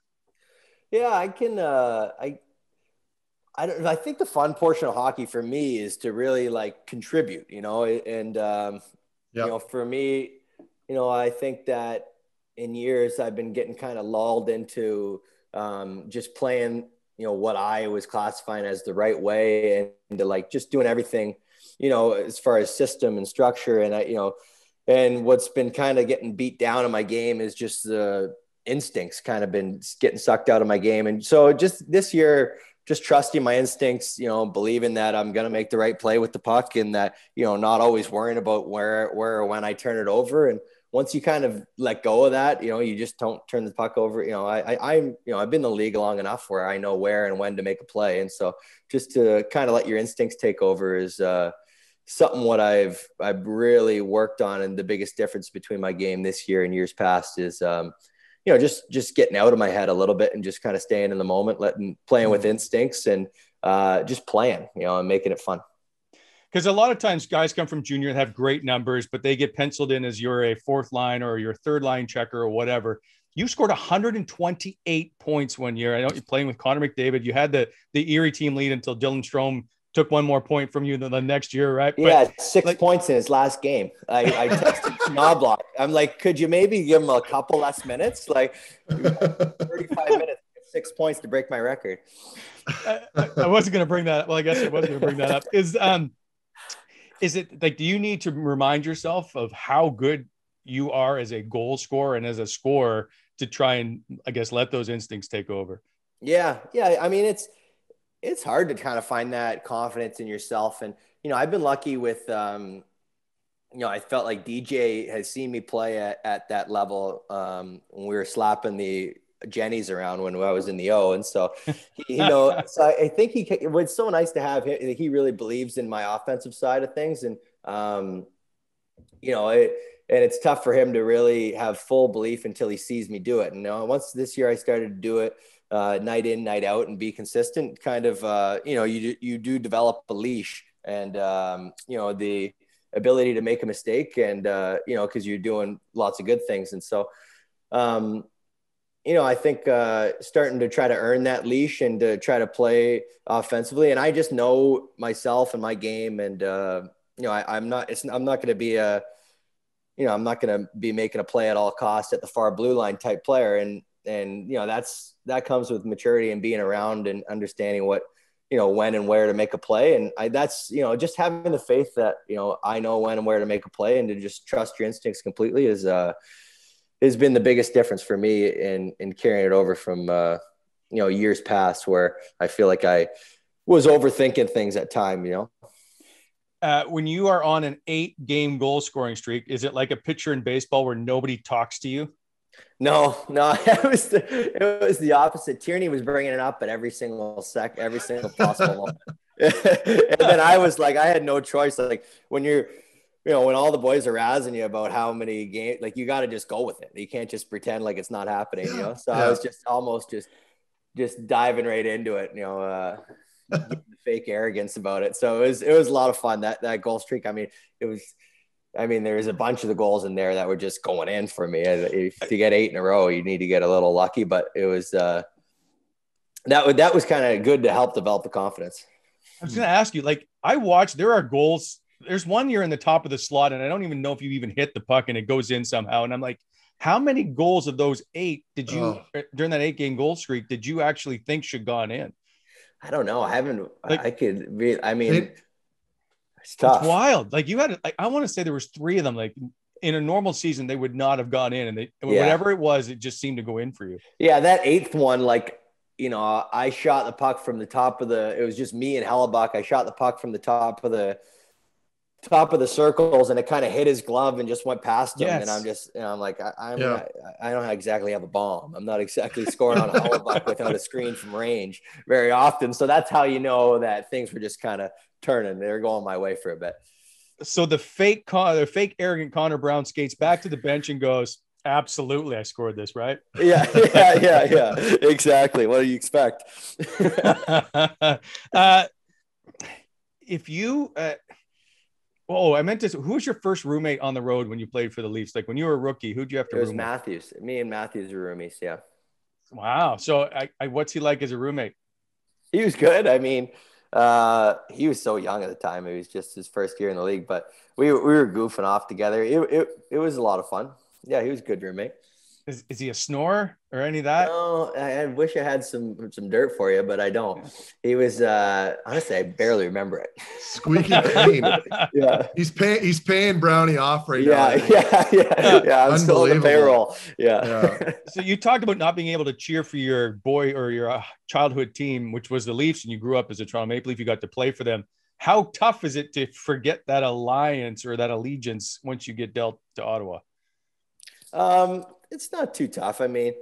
Yeah, I can. Uh, I, I don't. I think the fun portion of hockey for me is to really like contribute. You know, and um, Yep. you know, for me, you know, I think that in years I've been getting kind of lulled into um, just playing. You know what I was classifying as the right way, and, and to like just doing everything. You know, as far as system and structure, and I, you know, and what's been kind of getting beat down in my game is just the instincts kind of been getting sucked out of my game. And so just this year, just trusting my instincts, you know, believing that I'm going to make the right play with the puck and that, you know, not always worrying about where, where or when I turn it over. And once you kind of let go of that, you know, you just don't turn the puck over. You know, I, I, I'm, you know, I've been in the league long enough where I know where and when to make a play. And so just to kind of let your instincts take over is, uh, something what I've I've really worked on and the biggest difference between my game this year and years past is um, you know just just getting out of my head a little bit and just kind of staying in the moment, letting playing with instincts and uh, just playing, you know, and making it fun. Because a lot of times guys come from junior and have great numbers, but they get penciled in as you're a fourth line or your third line checker or whatever. You scored 128 points one year. I know you're playing with Connor McDavid. You had the the Erie team lead until Dylan Strome took one more point from you the, the next year, right? But- Yeah, six like- points in his last game. I, I texted Knoblauch. I'm like, could you maybe give him a couple less minutes? Like 35 minutes, six points to break my record. I, I- I wasn't going to bring that. up. Well, I guess I wasn't going to bring that up. Is um, is it like? Do you need to remind yourself of how good you are as a goal scorer and as a scorer to try and, I guess, let those instincts take over? Yeah, yeah. I mean, it's it's hard to kind of find that confidence in yourself, and you know, I've been lucky with, um, you know, I felt like DJ has seen me play at, at that level um, when we were slapping the Jennies around when I was in the O, and so you know, so I, I think he it's so nice to have him. He really believes in my offensive side of things, and um, you know, it, and it's tough for him to really have full belief until he sees me do it. And you know, once this year I started to do it uh, night in, night out, and be consistent. Kind of, uh, you know, you do, you do develop a leash, and um, you know the ability to make a mistake, and uh, you know, because you're doing lots of good things, and so. Um, you know, I think uh, starting to try to earn that leash and to try to play offensively, and I just know myself and my game, and uh, you know, I, I'm not. It's I'm not going to be a you know, I'm not going to be making a play at all costs at the far blue line type player. And, and, you know, that's, that comes with maturity and being around and understanding what, you know, when and where to make a play. And I, that's, you know, just having the faith that, you know, I know when and where to make a play and to just trust your instincts completely is, uh, has been the biggest difference for me in, in carrying it over from, uh, you know, years past where I feel like I was overthinking things at time, you know? Uh, when you are on an eight game goal scoring streak, is it like a pitcher in baseball where nobody talks to you? No, no, it was the, it was the opposite. Tierney was bringing it up at every single sec, every single possible moment. and then I was like, I had no choice. Like when you're, you know, when all the boys are razzing you about how many games, like you got to just go with it. You can't just pretend like it's not happening, you know? So I was just almost just, just diving right into it, you know, uh, fake arrogance about it. So it was, it was a lot of fun. That, that goal streak. I mean, it was, I mean, there was a bunch of the goals in there that were just going in for me. And If, to get eight in a row, you need to get a little lucky, but it was, uh, that would that was kind of good to help develop the confidence. I was going to ask you, like, I watched. There are goals. There's one you're in the top of the slot, and I don't even know if you even hit the puck, and it goes in somehow. And I'm like, how many goals of those eight did you Oh. during that eight game goal streak did you actually think should gone in? I don't know. I haven't. Like- I could. Be, I mean, It- it's tough. It's wild. Like you had, like, I want to say there was three of them. Like in a normal season, they would not have gone in, and they Yeah. whatever it was, it just seemed to go in for you. Yeah, that eighth one, like you know, I shot the puck from the top of the. It was just me and Hellebuyck. I shot the puck from the top of the top of the circles, and it kind of hit his glove and just went past him. Yes. And I'm just, you know, I'm like, I, I'm, Yeah. I, I don't exactly have a bomb. I'm not exactly scoring on Hellebuyck without a screen from range very often. So that's how you know that things were just kind of turning. They're going my way for a bit. So the fake, Con- the fake arrogant Connor Brown skates back to the bench and goes, "Absolutely, I scored this, right?" Yeah, yeah, yeah, yeah. Exactly. What do you expect? uh, if you, uh, oh, I meant to. Who was your first roommate on the road when you played for the Leafs? Like when you were a rookie, who'd you have to It was with? Matthews. Me and Matthews were roomies. Yeah. Wow. So, I, I, what's he like as a roommate? He was good. I mean, uh, he was so young at the time. It was just his first year in the league, but we, we were goofing off together. It, it, it was a lot of fun. Yeah, he was a good roommate. Is, is he a snorer or any of that? No, I, I wish I had some some dirt for you, but I don't. He was uh, honestly, I barely remember it. Squeaky clean. Yeah, He's paying. He's paying Brownie off right yeah, now. yeah, yeah, yeah. I'm still on the Unbelievable. payroll. Yeah. Yeah. so you talked about not being able to cheer for your boy or your uh, childhood team, which was the Leafs, and you grew up as a Toronto Maple Leaf. You got to play for them. How tough is it to forget that alliance or that allegiance once you get dealt to Ottawa? Um, it's not too tough. I mean,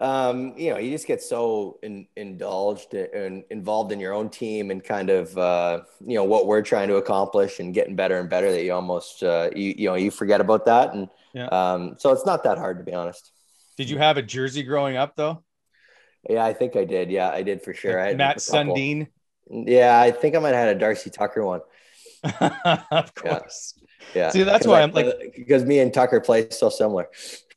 um, you know, you just get so in, indulged and involved in your own team and kind of, uh, you know, what we're trying to accomplish and getting better and better that you almost, uh, you, you know, you forget about that. And, Yeah. um, so it's not that hard to be honest. Did you have a jersey growing up though? Yeah, I think I did. Yeah, I did for sure. I had Mats. Sundin. Yeah, I think I might have had a Darcy Tucker one. of course. Yeah. See, that's why I- I'm like- because me and Tucker play so similar.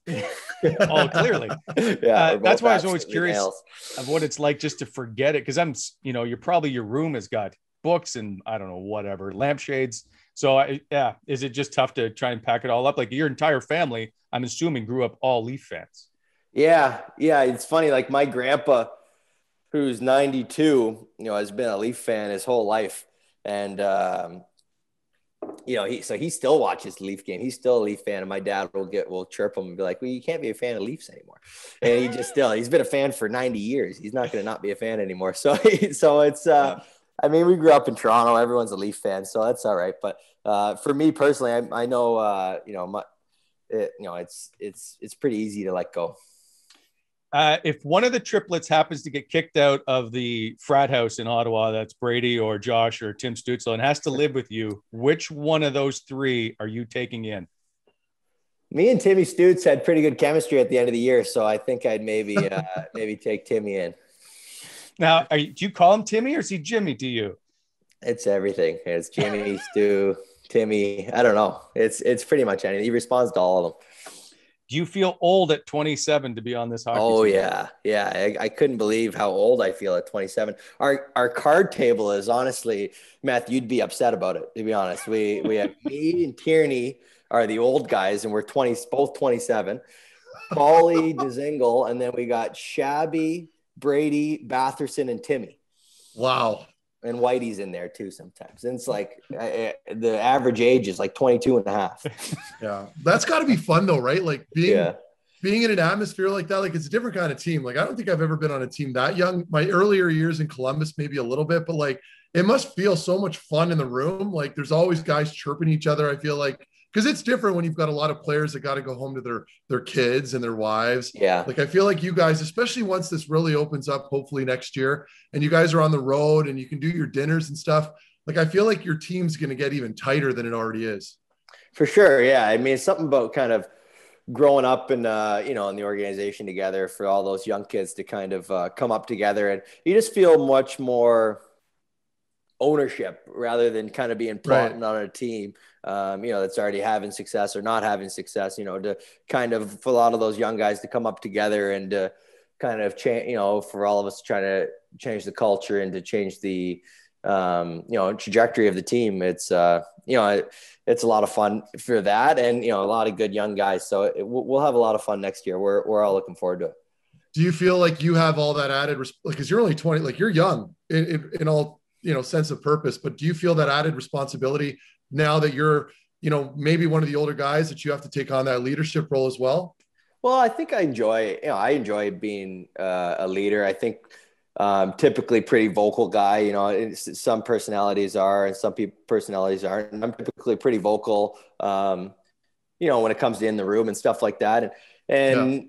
Oh, clearly. yeah. Uh, that's why I was always curious. nails. Of what it's like just to forget it. Cause I'm, you know, you're probably your room has got books and I don't know, whatever, lampshades. So I, yeah, is it just tough to try and pack it all up? Like your entire family, I'm assuming grew up all Leaf fans. Yeah, yeah, it's funny. Like my grandpa, who's 92, you know, has been a Leaf fan his whole life, and um, you know, he so he still watches Leaf game. He's still a Leaf fan, and my dad will get will chirp him and be like, "Well, you can't be a fan of Leafs anymore." And he just still he's been a fan for 90 years. He's not going to not be a fan anymore. So so it's uh, I mean, we grew up in Toronto. Everyone's a Leaf fan, so that's all right. But uh, for me personally, I, I know uh, you know my. It, you know, it's it's it's pretty easy to let go. Uh, if one of the triplets happens to get kicked out of the frat house in Ottawa, that's Brady or Josh or Tim Stützle, and has to live with you, which one of those three are you taking in? Me and Timmy Stutz had pretty good chemistry at the end of the year, so I think I'd maybe uh, maybe take Timmy in. Now, are you, do you call him Timmy or is he Jimmy to you? It's everything. It's Jimmy, Stu, Timmy. I don't know. It's it's pretty much anything. He responds to all of them. Do you feel old at 27 to be on this hockey Oh team? yeah, yeah. I, I couldn't believe how old I feel at 27. Our our card table is honestly, Matt. You'd be upset about it. To be honest, we we have me and Tierney are the old guys, and we're 20, both 27. Paulie, Dezingle, and then we got Shabby, Brady, Batherson, and Timmy. Wow. And Whitey's in there too sometimes. And it's like uh, the average age is like 22 and a half. Yeah. That's got to be fun though, right? Like being Yeah. being in an atmosphere like that, like it's a different kind of team. Like I don't think I've ever been on a team that young. My earlier years in Columbus, maybe a little bit, but like it must feel so much fun in the room. Like there's always guys chirping each other. I feel like because it's different when you've got a lot of players that got to go home to their their kids and their wives. Yeah. Like I feel like you guys, especially once this really opens up, hopefully next year, and you guys are on the road and you can do your dinners and stuff. Like I feel like your team's going to get even tighter than it already is. For sure. Yeah. I mean, it's something about kind of growing up and, uh, you know, in the organization together for all those young kids to kind of uh, come up together and you just feel much more ownership rather than kind of being plotting on a team, um, you know, that's already having success or not having success, you know, to kind of, for a lot of those young guys to come up together and, uh, kind of change, you know, for all of us trying to change the culture and to change the, um, you know, trajectory of the team. It's, uh, you know, it, it's a lot of fun for that, and you know, a lot of good young guys. So it, we'll have a lot of fun next year. We're we're all looking forward to it. Do you feel like you have all that added, because you're only 20, like you're young in, in, in all you know sense of purpose, but do you feel that added responsibility now that you're you know maybe one of the older guys that you have to take on that leadership role as well? Well, I think I enjoy, you know, I enjoy being uh, a leader. I think um, typically pretty vocal guy. You know, some personalities are, and some people personalities aren't. And I'm typically pretty vocal. Um, you know, when it comes to in the room and stuff like that, and and yeah.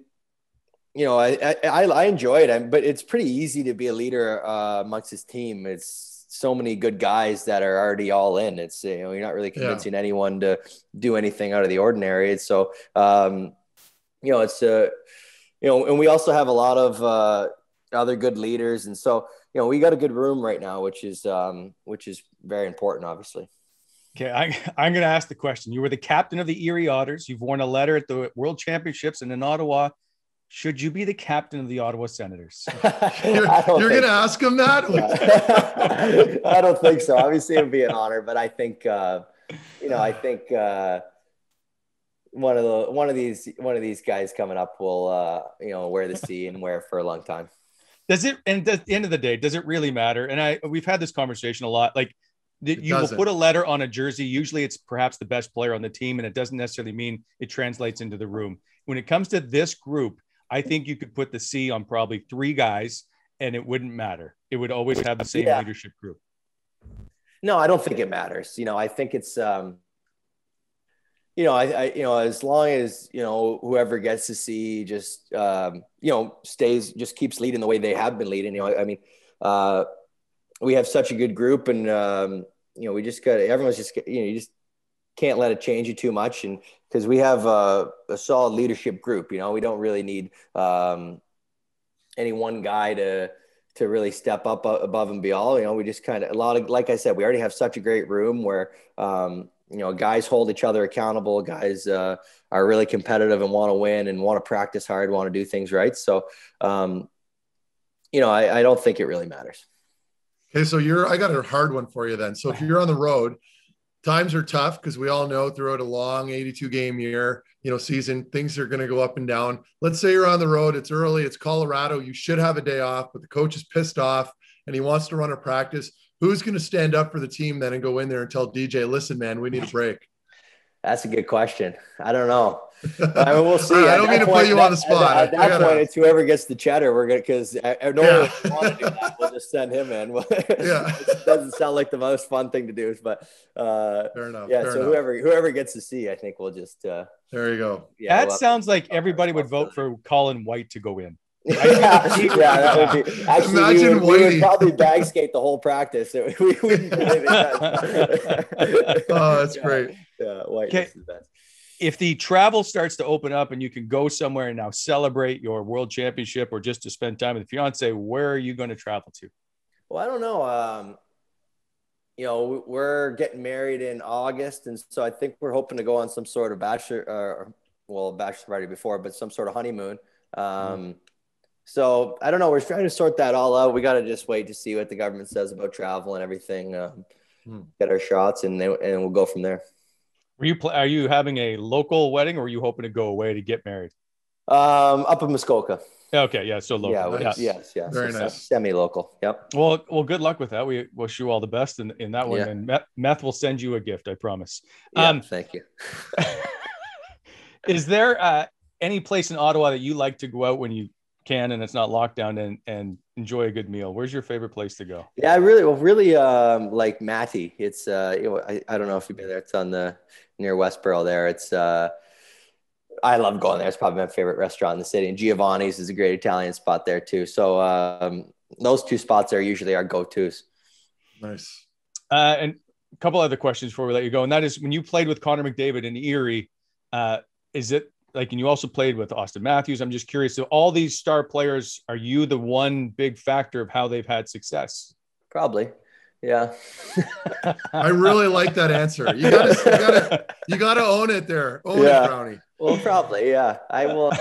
you know, I, I I enjoy it. But it's pretty easy to be a leader uh, amongst his team. It's so many good guys that are already all in. It's you know, you're not really convincing yeah. anyone to do anything out of the ordinary. It's so um, you know, it's uh, you know, and we also have a lot of uh, other good leaders, and so you know, we got a good room right now, which is um, which is very important, obviously. Okay, I, I'm going to ask the question. You were the captain of the Erie Otters. You've worn a letter at the World Championships and in Ottawa. Should you be the captain of the Ottawa Senators? you're, you're going to ask him that? I don't think so. Obviously, it would be an honor, but I think, uh, you know, I think uh, one of the one of these one of these guys coming up will uh, you know wear the C and wear it for a long time. Does it? And at the end of the day, does it really matter? And I we've had this conversation a lot. Like that you doesn't. will put a letter on a jersey. Usually, it's perhaps the best player on the team, and it doesn't necessarily mean it translates into the room. When it comes to this group, I think you could put the C on probably three guys, and it wouldn't matter. It would always have the same yeah. leadership group. No, I don't think it matters. You know, I think it's um, you know, I, I, you know, as long as you know whoever gets to see just um, you know stays, just keeps leading the way they have been leading. You know, I, I mean, uh, we have such a good group, and um, you know, we just got everyone's just you know, you just can't let it change you too much, and because we have a, a, solid leadership group, you know, we don't really need um, any one guy to to really step up above and beyond. You know, we just kind of a lot of like I said, we already have such a great room where um, you know, guys hold each other accountable. Guys uh, are really competitive and want to win and want to practice hard, want to do things right. So, um, you know, I, I, don't think it really matters. Okay, so you're. I got a hard one for you then. So if you're on the road, times are tough because we all know throughout a long 82 game year, you know, season, things are going to go up and down. Let's say you're on the road. It's early. It's Colorado. You should have a day off, but the coach is pissed off and he wants to run a practice who's going to stand up for the team then and go in there and tell DJ, listen, man, we need a break? That's a good question. I don't know. I mean, we'll see. I don't mean to put you that, on the spot. At, at that gotta... point, it's whoever gets the cheddar. We're gonna because no yeah. one want to do that. We'll just send him in. yeah, it doesn't sound like the most fun thing to do, but uh, fair enough. Yeah, fair so enough. whoever whoever gets to see, I think we'll just. Uh, there you go. Yeah, that we'll sounds like everybody would vote for Colin White to go in yeah, yeah, that would be. Actually, Imagine we would, we would probably bag skate the whole practice. we, we oh, that's yeah, great. Yeah, white okay. If the travel starts to open up and you can go somewhere and now celebrate your world championship or just to spend time with the fiance, where are you going to travel to? Well, I don't know. Um, you know, we're getting married in August, and so I think we're hoping to go on some sort of bachelor, uh, well, bachelor party before, but some sort of honeymoon. Um, mm. So I don't know. We're trying to sort that all out. We got to just wait to see what the government says about travel and everything. Um, hmm. Get our shots, and then and we'll go from there. Were you are you having a local wedding, or are you hoping to go away to get married? Um, up in Muskoka. Okay, yeah, so local. Yeah, yes, yes, yes. Very nice. Semi-local. Yep. Well, well, good luck with that. We wish you all the best in, in that one, yeah. and Meth, Meth will send you a gift. I promise. Yeah, um, thank you. is there uh, any place in Ottawa that you like to go out when you can and it's not locked down and and enjoy a good meal where's your favorite place to go yeah i really well really um like matty it's uh you know I, I don't know if you've been there it's on the near westboro there it's uh i love going there it's probably my favorite restaurant in the city and giovanni's is a great italian spot there too so um those two spots are usually our go-to's nice uh and a couple other questions before we let you go and that is when you played with connor mcdavid in erie uh is it like, and you also played with Auston Matthews. I'm just curious. So, all these star players, are you the one big factor of how they've had success? Probably. Yeah. I really like that answer. You gotta, you gotta, you gotta own it there. Own yeah. it, Brownie. Well, probably. Yeah. I will.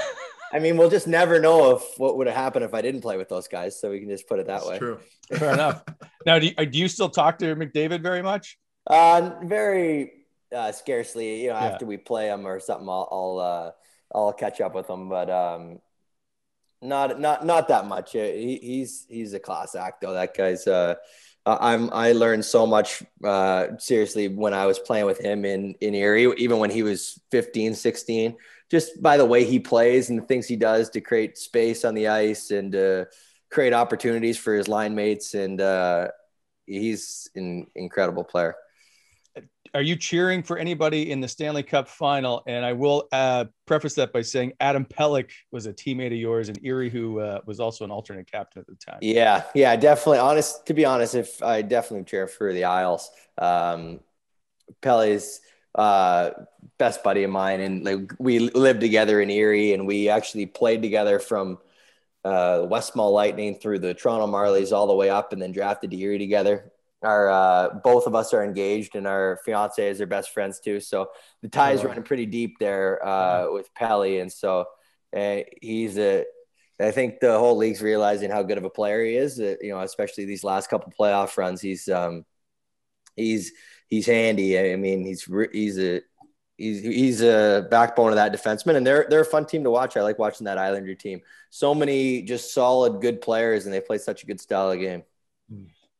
I mean, we'll just never know if what would have happened if I didn't play with those guys. So we can just put it that It's way. true. Fair enough. Now, do you, do you still talk to McDavid very much? Uh, very uh, scarcely. You know, Yeah. after we play him or something, I'll I'll, uh, I'll catch up with him. but um, not not not that much. Uh, He, he's he's a class act though. That guy's. Uh, I- I'm I learned so much uh, seriously when I was playing with him in in Erie, even when he was 15, 16. Just by the way he plays and the things he does to create space on the ice and uh, create opportunities for his line mates, and uh, he's an incredible player. Are you cheering for anybody in the Stanley Cup final? And I will uh, preface that by saying Adam Pelech was a teammate of yours in Erie, who uh, was also an alternate captain at the time. Yeah, yeah, definitely. Honest, to be honest, if I definitely cheer for the Isles. Um, Pele's uh, best buddy of mine, and like we lived together in Erie, and we actually played together from uh, West Mall Lightning through the Toronto Marlies all the way up, and then drafted to Erie together. Our uh, both of us are engaged, and our fiancés are best friends too. So the ties Oh, running pretty deep there uh, with Pele, and so uh, he's a. I think the whole league's realizing how good of a player he is. Uh, you know, especially these last couple playoff runs, he's um, he's he's handy. I mean, he's he's a he's he's a backbone of that defenseman, and they're they're a fun team to watch. I like watching that Islander team. So many just solid, good players, and they play such a good style of game.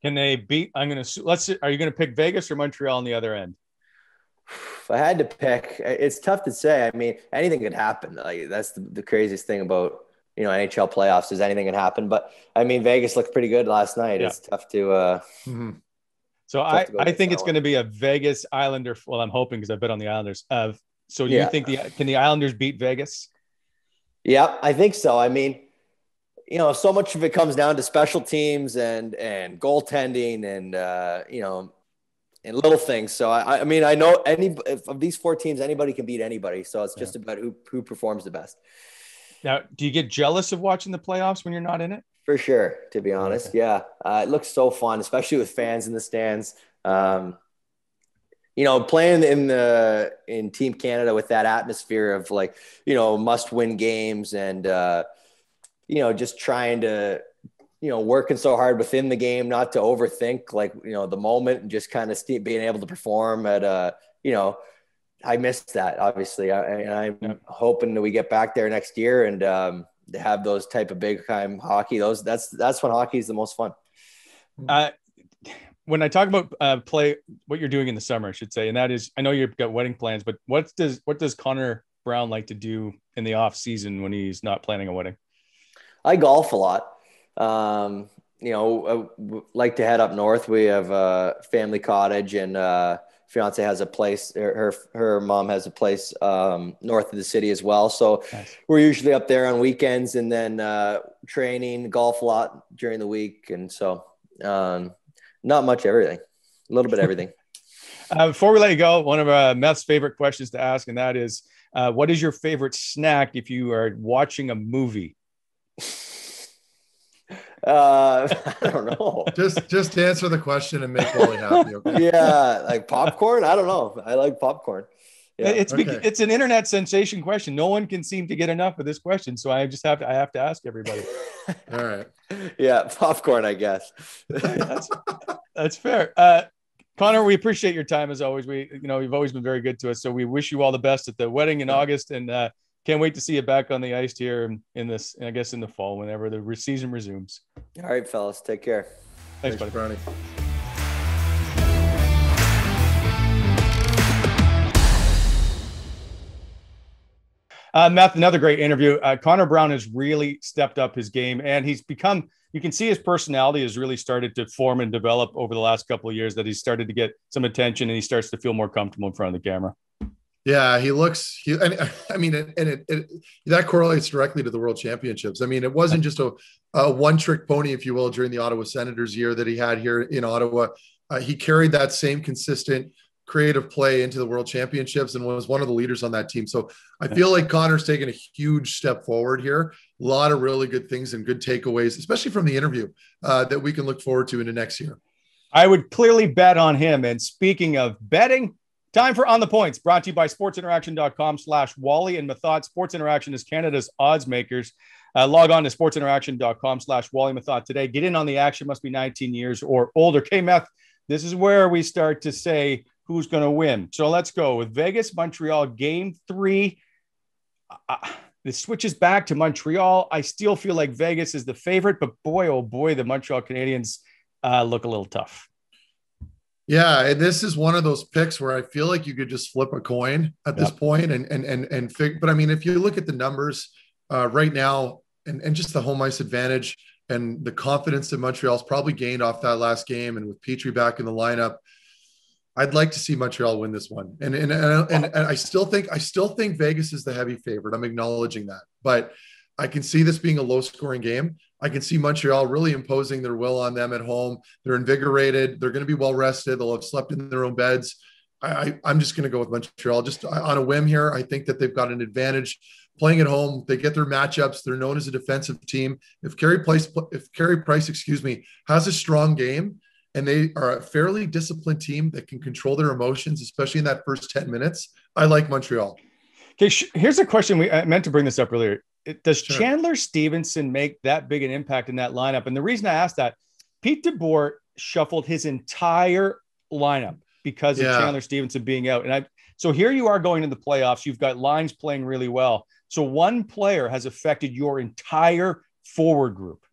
Can they beat? I'm going to let's. Are you going to pick Vegas or Montreal on the other end? If I had to pick, it's tough to say. I mean, anything could happen. Like that's the, the craziest thing about you know NHL playoffs is anything can happen. But I mean, Vegas looked pretty good last night. Yeah. It's tough to. uh Mhm. So Tough I, to I think it's going to be a Vegas Islander. Well, I'm hoping because I bet on the Islanders. Uh, so do Yeah. you think the can the Islanders beat Vegas? Yeah, I think so. I mean, you know, so much of it comes down to special teams and and goaltending and uh, you know, and little things. So I, I mean, I know any of these four teams, anybody can beat anybody. So it's just about who who performs the best, Now, do you get jealous of watching the playoffs when you're not in it? for sure. To be honest, yeah, uh, it looks so fun, especially with fans in the stands. Um, you know, playing in the in Team Canada with that atmosphere of like, you know, must win games and uh, you know, just trying to, you know, working so hard within the game, not to overthink like, you know, the moment and just kind of st- being able to perform at uh, you know, I missed that obviously. I, and I'm Yeah. hoping that we get back there next year and um to have those type of big time hockey. Those that's that's when hockey is the most fun. Uh, when I talk about uh, play, what you're doing in the summer, I should say, and that is, I know you've got wedding plans, but what does what does Connor Brown like to do in the off season when he's not planning a wedding? I golf a lot. Um, you know, I w- like to head up north. We have a family cottage, and uh, fiance has a place. Her her, her mom has a place um, north of the city as well. So Nice. we're usually up there on weekends, and then uh, training golf a lot during the week. And so, um, not much everything, a little bit everything. Uh, before we let you go, one of uh, Meth's favorite questions to ask, and that is, uh, what is your favorite snack if you are watching a movie? uh, I don't know. Just just answer the question and make Wally happy. Okay. yeah, like popcorn. I don't know. I like popcorn. Yeah. It's bec- Okay. it's an internet sensation question. No one can seem to get enough of this question, so I just have to I have to ask everybody. All right. yeah, popcorn, I guess. that's, that's fair. Uh, Connor, we appreciate your time as always. We, you know, you've always been very good to us. So we wish you all the best at the wedding in August, and uh, can't wait to see you back on the ice here in, in this, I guess, in the fall whenever the season resumes. All right, fellas, take care. Thanks, buddy. Brownie. Uh, Matt, another great interview. Uh, Connor Brown has really stepped up his game, and he's become. You can see his personality has really started to form and develop over the last couple of years. That he's started to get some attention, and he starts to feel more comfortable in front of the camera. Yeah, he looks. He, and I mean, and it, it that correlates directly to the World Championships. I mean, it wasn't just a, a one-trick pony, if you will, during the Ottawa Senators year that he had here in Ottawa. Uh, he carried that same consistent, creative play into the World Championships and was one of the leaders on that team. So I feel like Connor's taken a huge step forward here. A lot of really good things and good takeaways, especially from the interview, uh, that we can look forward to into next year. I would clearly bet on him. And speaking of betting, Time for On the Points, brought to you by sportsinteraction.com slash Wally and Methot. Sports Interaction is Canada's odds makers. Uh, log on to sportsinteraction.com slash Wally Methot today. Get in on the action, must be 19 years or older. K Meth, this is where we start to say who's going to win. So let's go with Vegas, Montreal, game three. Uh, this switches back to Montreal. I still feel like Vegas is the favorite, but boy, oh boy, the Montreal Canadiens uh, look a little tough. Yeah, and this is one of those picks where I feel like you could just flip a coin at this point and and and and fig- but I mean if you look at the numbers uh, right now and and just the home ice advantage and the confidence that Montreal's probably gained off that last game and with Petry back in the lineup I'd like to see Montreal win this one. And and, and and and I still think I still think Vegas is the heavy favorite. I'm acknowledging that. But I can see this being a low scoring game. I can see Montreal really imposing their will on them at home. They're invigorated. They're going to be well rested. They'll have slept in their own beds. I, am just going to go with Montreal just on a whim here. I think that they've got an advantage playing at home. They get their matchups. They're known as a defensive team. If Carey Price, if Carey Price, excuse me, has a strong game and they are a fairly disciplined team that can control their emotions, especially in that first 10 minutes, I like Montreal. Okay, here's a question. We I meant to bring this up earlier does sure. Chandler Stephenson make that big an impact in that lineup? And the reason I asked that, Pete DeBoer shuffled his entire lineup because yeah. of Chandler Stephenson being out. And I so here you are going in the playoffs. You've got lines playing really well. So one player has affected your entire forward group.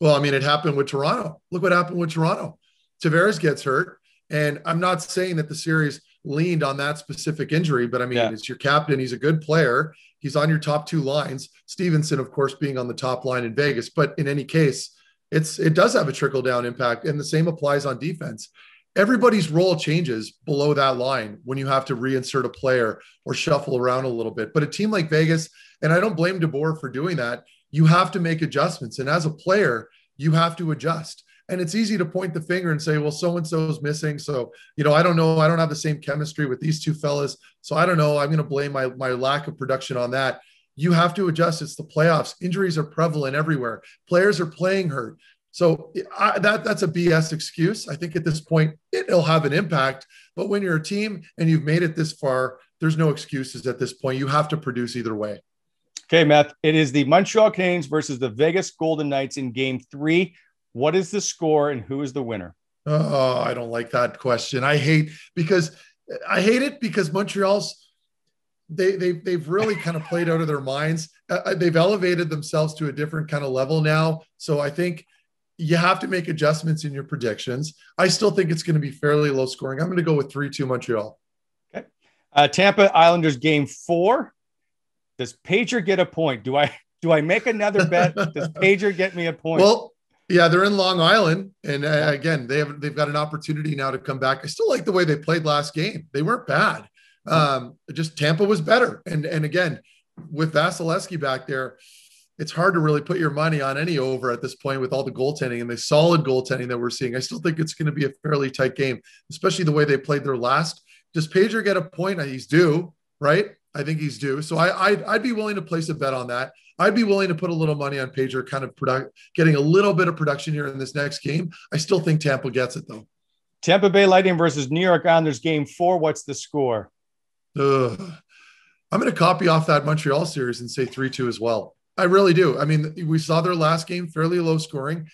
Well, I mean, it happened with Toronto. Look what happened with Toronto. Tavares gets hurt. And I'm not saying that the series leaned on that specific injury, but I mean, yeah. it's your captain. He's a good player. He's on your top two lines. Stephenson, of course, being on the top line in Vegas. But in any case, it's it does have a trickle down impact, and the same applies on defense. Everybody's role changes below that line when you have to reinsert a player or shuffle around a little bit. But a team like Vegas, and I don't blame DeBoer for doing that, you have to make adjustments. And as a player, you have to adjust. And it's easy to point the finger and say, well, so and so is missing. So, you know, I don't know. I don't have the same chemistry with these two fellas. So I don't know. I'm going to blame my, my lack of production on that. You have to adjust. It's the playoffs. Injuries are prevalent everywhere. Players are playing hurt. So I, that that's a BS excuse. I think at this point it'll have an impact. But when you're a team and you've made it this far, there's no excuses at this point. You have to produce either way. Okay, Matt. It is the Montreal Canadiens versus the Vegas Golden Knights in Game Three. What is the score and who is the winner? Oh, I don't like that question. I hate because I hate it because Montreal's they they they've really kind of played out of their minds. Uh, uh, they've elevated themselves to a different kind of level now. So I think you have to make adjustments in your predictions. I still think it's going to be fairly low scoring. I'm going to go with 3 2 Montreal. Okay. Uh, Tampa Islanders game four. Does Pageau get a point? Do I do I make another bet? Does Pageau get me a point? Well, yeah, they're in Long Island, and uh, again, they have they've got an opportunity now to come back. I still like the way they played last game; they weren't bad. Um, just Tampa was better, and and again, with Vasilevskiy back there, it's hard to really put your money on any over at this point with all the goaltending and the solid goaltending that we're seeing. I still think it's going to be a fairly tight game, especially the way they played their last. Does Pageau get a point? He's due, right? I think he's due. So I I'd, I'd be willing to place a bet on that. I'd be willing to put a little money on Pageau, kind of product, getting a little bit of production here in this next game. I still think Tampa gets it though. Tampa Bay Lightning versus New York Islanders game four. What's the score? Ugh. I'm going to copy off that Montreal series and say 3 2 as well. I really do. I mean, we saw their last game fairly low scoring,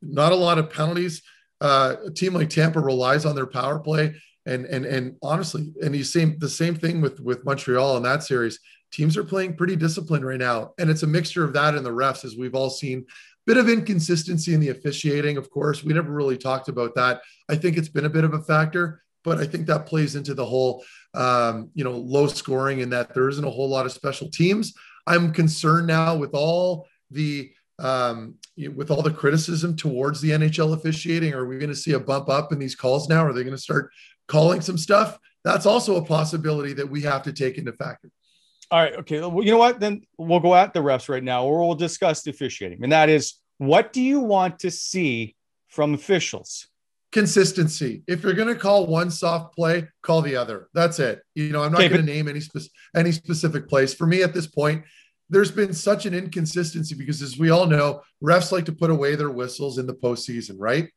not a lot of penalties. Uh, a team like Tampa relies on their power play. And and and honestly, and you same the same thing with with Montreal in that series teams are playing pretty disciplined right now. And it's a mixture of that and the refs, as we've all seen. Bit of inconsistency in the officiating, of course. We never really talked about that. I think it's been a bit of a factor, but I think that plays into the whole, um, you know, low scoring in that there isn't a whole lot of special teams. I'm concerned now with all the um, with all the criticism towards the NHL officiating. Are we going to see a bump up in these calls now? Are they going to start calling some stuff? That's also a possibility that we have to take into factor. All right. Okay. Well, you know what? Then we'll go at the refs right now, or we'll discuss the officiating. And that is what do you want to see from officials? Consistency. If you're going to call one soft play, call the other. That's it. You know, I'm not okay, going to name any spe- any specific place. For me at this point, there's been such an inconsistency because, as we all know, refs like to put away their whistles in the postseason, right?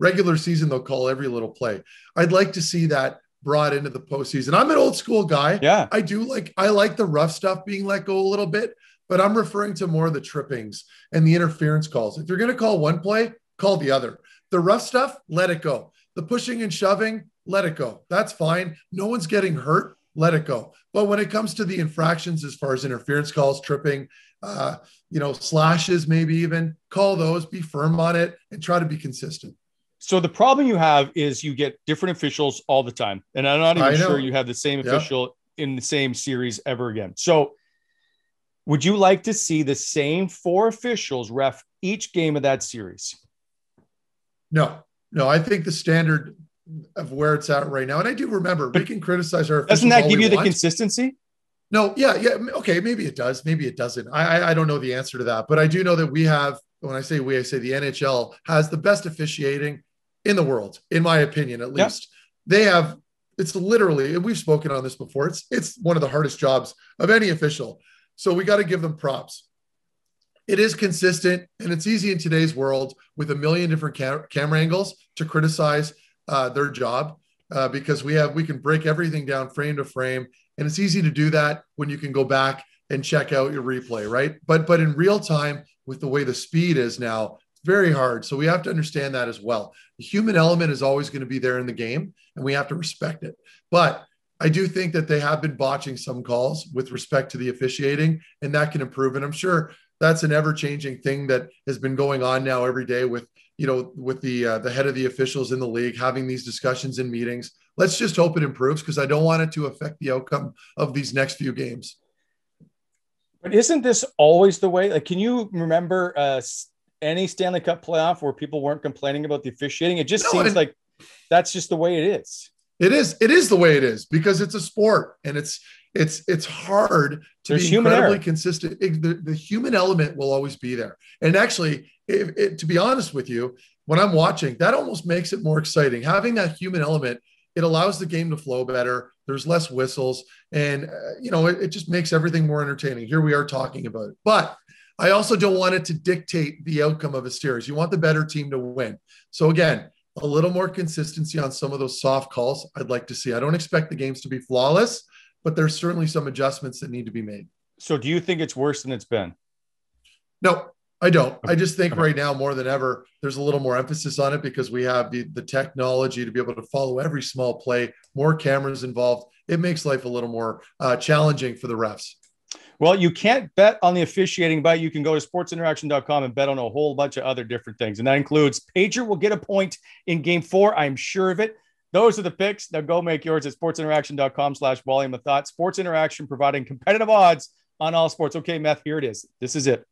Regular season, they'll call every little play. I'd like to see that brought into the postseason. I'm an old school guy. Yeah. I do like I like the rough stuff being let go a little bit, but I'm referring to more of the trippings and the interference calls. If you're going to call one play, call the other. The rough stuff, let it go. The pushing and shoving, let it go. That's fine. No one's getting hurt. Let it go. But when it comes to the infractions, as far as interference calls, tripping, uh, you know, slashes, maybe even call those, be firm on it, and try to be consistent. So the problem you have is you get different officials all the time, and I'm not even sure you have the same official yeah. in the same series ever again. So, would you like to see the same four officials ref each game of that series? No, no. I think the standard of where it's at right now, and I do remember but we can criticize our. Doesn't that give you the want. consistency? No, yeah, yeah. Okay, maybe it does. Maybe it doesn't. I, I I don't know the answer to that, but I do know that we have. When I say we, I say the NHL has the best officiating in the world, in my opinion, at least. They have it's literally, and we've spoken on this before, it's it's one of the hardest jobs of any official. So we got to give them props. It is consistent and it's easy in today's world with a million different cam- camera angles to criticize uh, their job uh, because we have we can break everything down frame to frame and it's easy to do that when you can go back and check out your replay right but but in real time with the way the speed is now very hard. So we have to understand that as well. The human element is always going to be there in the game, and we have to respect it. But I do think that they have been botching some calls with respect to the officiating, and that can improve. And I'm sure that's an ever-changing thing that has been going on now every day with you know with the uh, the head of the officials in the league having these discussions in meetings. Let's just hope it improves because I don't want it to affect the outcome of these next few games. But isn't this always the way? Like, can you remember uh, any Stanley Cup playoff where people weren't complaining about the officiating. It just no, seems like that's just the way it is. It is. It is the way it is because it's a sport and it's it's it's hard to There's be incredibly consistent. It, the, the human element will always be there. And actually, it, it, to be honest with you, when I'm watching, that almost makes it more exciting. Having that human element, it allows the game to flow better. There's less whistles, and uh, you know, it, it just makes everything more entertaining. Here we are talking about it, but I also don't want it to dictate the outcome of a series. You want the better team to win. So again, a little more consistency on some of those soft calls I'd like to see. I don't expect the games to be flawless, but there's certainly some adjustments that need to be made. So do you think it's worse than it's been? No, I don't. I just think right now more than ever, there's a little more emphasis on it because we have the, the technology to be able to follow every small play, more cameras involved. It makes life a little more uh, challenging for the refs. Well, you can't bet on the officiating, but you can go to sportsinteraction.com and bet on a whole bunch of other different things. And that includes Pageau will get a point in game four. I'm sure of it. Those are the picks. Now go make yours at sportsinteraction.com slash Wally and Methot. Sports Interaction providing competitive odds on all sports. Okay, Meth, here it is. This is it.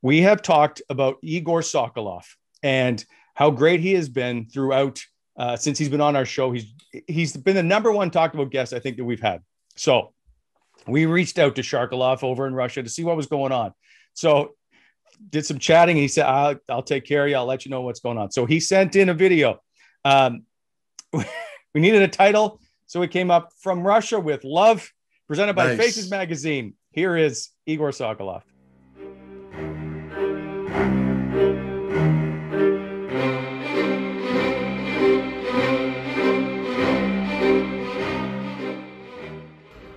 We have talked about Egor Sokolov and how great he has been throughout uh, since he's been on our show. He's he's been the number one talked about guest I think that we've had. So we reached out to Sharkalov over in Russia to see what was going on. So did some chatting. He said, I'll, I'll take care of you. I'll let you know what's going on. So he sent in a video. Um, we needed a title. So we came up from Russia with love presented by nice. Faces Magazine. Here is Egor Sokolov.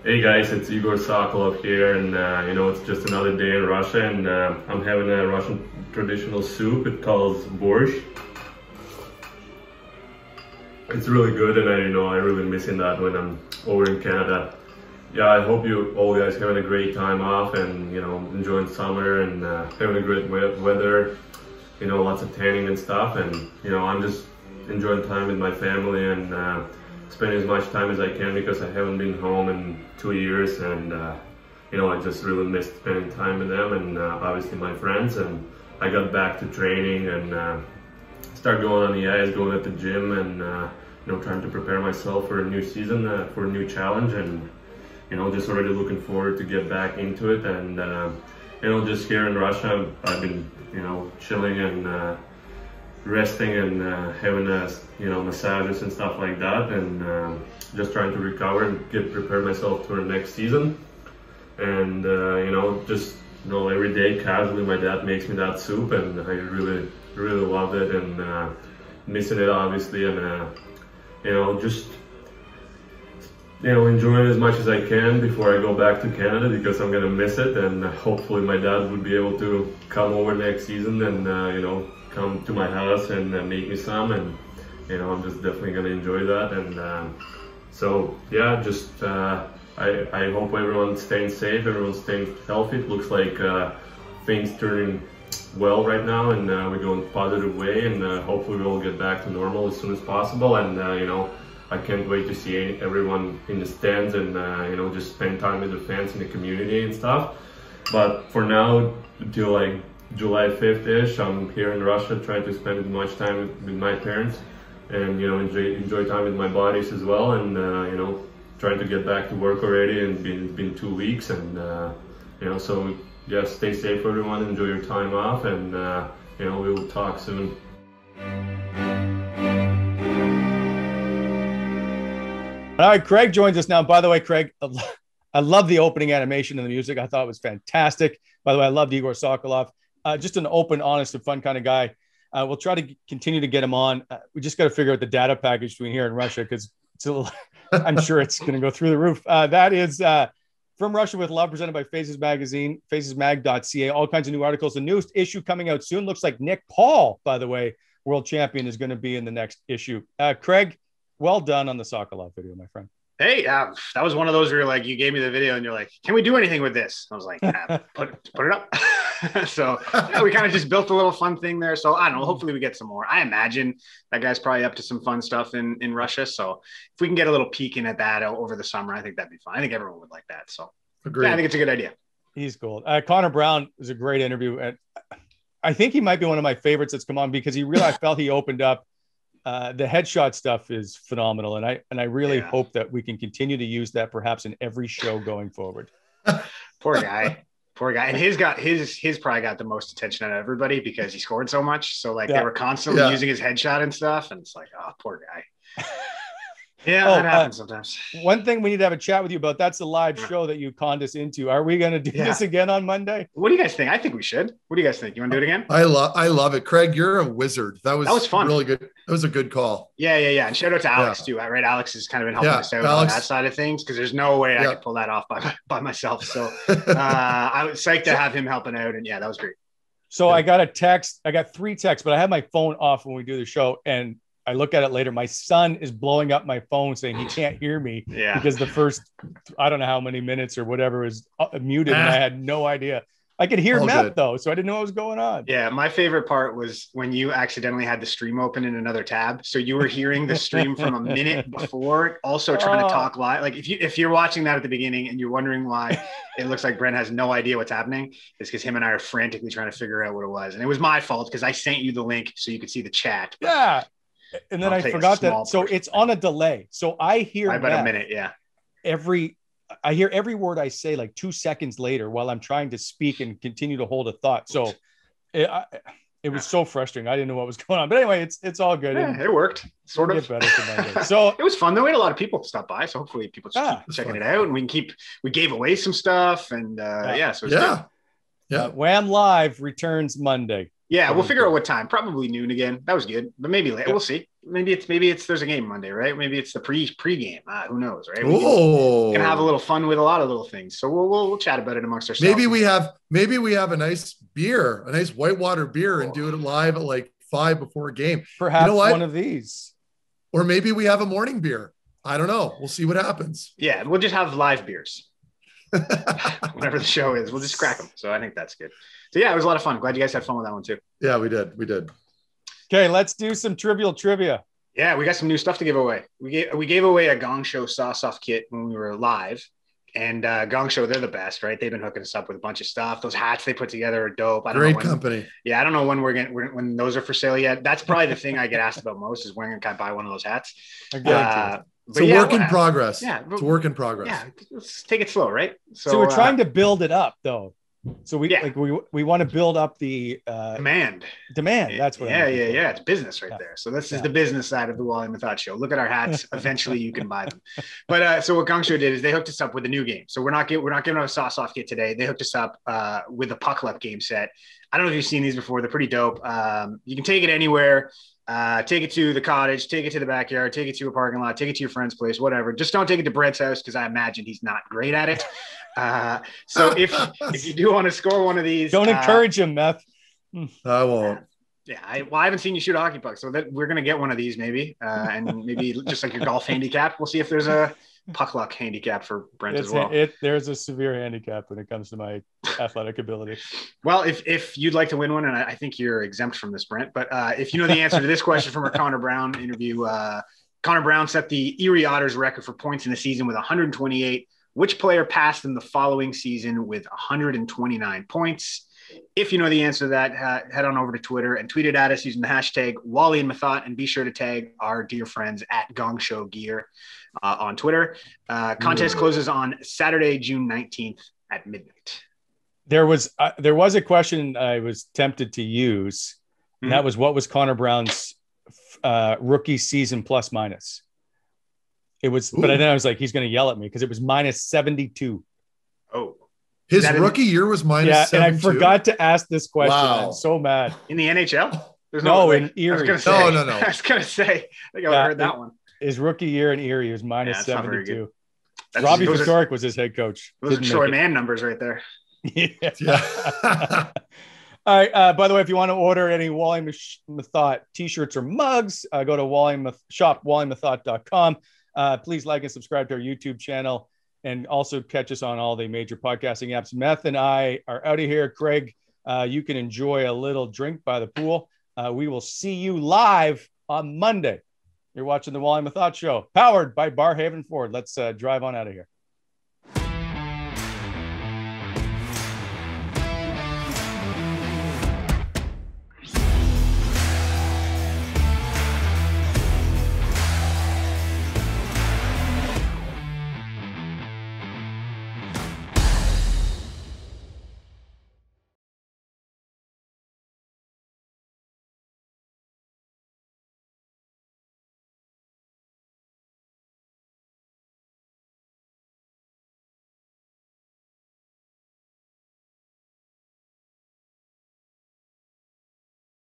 Hey guys, it's Egor Sokolov here, and uh, you know it's just another day in Russia, and uh, I'm having a Russian traditional soup. It calls borscht. It's really good, and I you know I really missing that when I'm over in Canada. Yeah, I hope you all guys having a great time off, and you know enjoying summer and uh, having a great weather. You know, lots of tanning and stuff, and you know I'm just enjoying time with my family and uh, spend as much time as I can because I haven't been home in two years and uh, you know I just really missed spending time with them and uh, obviously my friends. And I got back to training and uh, start going on the ice, going at the gym and uh, you know trying to prepare myself for a new season, uh, for a new challenge and you know just already looking forward to get back into it. And uh, you know just here in Russia I've been you know chilling and resting and uh, having a, you know massages and stuff like that and uh, just trying to recover and get prepared myself for the next season. And uh, you know just you know every day casually my dad makes me that soup and I really really love it and uh, missing it obviously and uh, you know just you know, enjoy it as much as I can before I go back to Canada because I'm gonna miss it, and hopefully my dad would be able to come over next season and uh, you know come to my house and uh, make me some, and you know I'm just definitely gonna enjoy that, and um, so yeah, just uh, I I hope everyone's staying safe, everyone's staying healthy. It looks like uh, things turning well right now, and uh, we're going positive way, and uh, hopefully we'll get back to normal as soon as possible, and you know. I can't wait to see everyone in the stands and uh, you know just spend time with the fans in the community and stuff. But for now, until like July 5th ish, I'm here in Russia trying to spend as much time with, with my parents and you know enjoy enjoy time with my bodies as well and uh, you know trying to get back to work already and been, it's been two weeks and uh, you know so yeah stay safe everyone enjoy your time off and uh, you know we will talk soon. All right, Craig joins us now. By the way, Craig, I love the opening animation and the music. I thought it was fantastic. By the way, I loved Egor Sokolov. Uh, just an open, honest, and fun kind of guy. Uh, we'll try to continue to get him on. Uh, we just got to figure out the data package between here and Russia because I'm sure it's going to go through the roof. Uh, that is uh, from Russia with Love, presented by Faces Magazine, facesmag.ca. All kinds of new articles. The newest issue coming out soon looks like Nick Paul, by the way, world champion, is going to be in the next issue. Uh, Craig, well done on the Sokolov video, my friend. Hey, uh, that was one of those where you're like, you gave me the video and you're like, can we do anything with this? I was like, yeah, put, put it up. so yeah, we kind of just built a little fun thing there. So I don't know. Hopefully we get some more. I imagine that guy's probably up to some fun stuff in, in Russia. So if we can get a little peek in at that over the summer, I think that'd be fine. I think everyone would like that. So Agreed. yeah, I think it's a good idea. He's cool. Uh, Connor Brown was a great interview. And I think he might be one of my favorites that's come on because he really, I felt he opened up uh, the headshot stuff is phenomenal, and I and I really yeah. hope that we can continue to use that perhaps in every show going forward. Poor guy, poor guy, and his got his his probably got the most attention out of everybody because he scored so much. So like yeah. they were constantly yeah. using his headshot and stuff, and it's like, oh, poor guy. Yeah, oh, that happens uh, sometimes. One thing we need to have a chat with you about that's the live show that you conned us into. Are we going to do yeah. this again on Monday? What do you guys think? I think we should. What do you guys think? You want to do it again? I love I love it. Craig, you're a wizard. That was that was fun. Really good. That was a good call. Yeah, yeah, yeah. And shout out to Alex yeah. too. Right, Alex has kind of been helping yeah, us out Alex, on that side of things because there's no way I could pull that off by by myself. So uh, I was psyched to have him helping out, and yeah, that was great. So I got a text. I got three texts, but I have my phone off when we do the show, and I look at it later. My son is blowing up my phone saying he can't hear me yeah. because the first I don't know how many minutes or whatever is uh, muted, and I had no idea. I could hear Matt though, so I didn't know what was going on. Yeah, my favorite part was when you accidentally had the stream open in another tab, so you were hearing the stream from a minute before, also trying to oh. talk live. Like if you if you're watching that at the beginning and you're wondering why it looks like Brent has no idea what's happening, it's because him and I are frantically trying to figure out what it was, and it was my fault because I sent you the link so you could see the chat. Yeah, and then I'll I forgot that. So it's on a delay. So I hear about a minute. Yeah. Every I hear every word I say like two seconds later while I'm trying to speak and continue to hold a thought. So it, I, it was so frustrating. I didn't know what was going on. But anyway, it's it's all good. Yeah, it worked. Sort of. so it was fun though. We had a lot of people stop by. So hopefully people yeah, keep checking fun. it out and we can keep we gave away some stuff and uh yeah, yeah so yeah. Good. Yeah. Uh, WAM Live returns Monday. Yeah, we'll figure out what time. Probably noon again. That was good, but maybe late. We'll see. Maybe it's maybe it's there's a game Monday, right? Maybe it's the pre pre game. Uh, who knows, right? We can, can, have a little fun with a lot of little things. So we'll, we'll we'll chat about it amongst ourselves. Maybe we have maybe we have a nice beer, a nice whitewater beer, and do it live at like five before a game. Perhaps you know one of these, or maybe we have a morning beer. I don't know. We'll see what happens. Yeah, we'll just have live beers. Whatever the show is, we'll just crack them. So I think that's good. So yeah, it was a lot of fun. Glad you guys had fun with that one too. Yeah, we did. We did. Okay, let's do some trivial trivia. Yeah, we got some new stuff to give away. We gave we gave away a Gong Show sauce off kit when we were live. And uh, Gong Show, they're the best, right? They've been hooking us up with a bunch of stuff. Those hats they put together are dope. I don't Great know when, company. Yeah, I don't know when we're getting when those are for sale yet. That's probably the thing I get asked about most is when can I buy one of those hats? Uh, it's a yeah, work in progress. Yeah, it's a work in progress. Yeah, let's take it slow, right? So, so we're uh, trying to build it up, though. So we Yeah. like we we want to build up the uh, Demand. demand. That's what. Yeah, yeah, yeah. It's business right Yeah. there. So this Yeah. is the business side of the Wally Methot show. Look at our hats. Eventually, you can buy them. But uh, so what Gong Show did is they hooked us up with a new game. So we're not get, we're not giving out a sauce off kit today. They hooked us up uh, with a puck luck game set. I don't know if you've seen these before. They're pretty dope. Um, you can take it anywhere. Uh, take it to the cottage, take it to the backyard, take it to a parking lot, take it to your friend's place, whatever. Just don't take it to Brett's house because I imagine he's not great at it. Uh, so if if you do want to score one of these, Don't uh, encourage him, Meth. I won't. yeah, I, well, I haven't seen you shoot a hockey puck, so that we're gonna get one of these maybe, uh, and maybe just like your golf handicap. We'll see if there's a puck luck handicap for Brent It's as well. it. There's a severe handicap when it comes to my athletic ability. well, if if you'd like to win one, and I, I think you're exempt from this, Brent, but uh, if you know the answer to this question from our Connor Brown interview, uh, Connor Brown set the Erie Otters record for points in the season with 128. Which player passed them the following season with 129 points? If you know the answer to that, uh, head on over to Twitter and tweet it at us using the hashtag Wally and Methot, and be sure to tag our dear friends at Gong Show Gear uh, on Twitter. Uh, contest closes on Saturday, June 19th at midnight. There was uh, there was a question I was tempted to use, and Mhm. that was what was Connor Brown's uh, rookie season plus minus. It was, but then I was like, he's going to yell at me because it was minus seventy two. Oh, His that in- rookie year was minus Yeah, and I forgot to ask this question. Wow. I'm so mad. in the NHL? There's No, way- in I Erie. gonna say, No, no, no. I was gonna say. I think I Yeah, heard that it- one. His rookie year in Erie was minus that's not very seventy two. That's- Robbie those was his head coach. Those are Didn't Troy make it. Man numbers right there. Yeah. Yeah. All right. Uh, by the way, if you want to order any Wally Meth- Methot t-shirts or mugs, uh, go to Wally Meth- shop wallymethot.com. Uh, please like and subscribe to our YouTube channel and also catch us on all the major podcasting apps. Meth and I are out of here. Craig, uh, you can enjoy a little drink by the pool. Uh, we will see you live on Monday. You're watching the Wally Methot Show, powered by Barrhaven Ford. Let's uh, drive on out of here.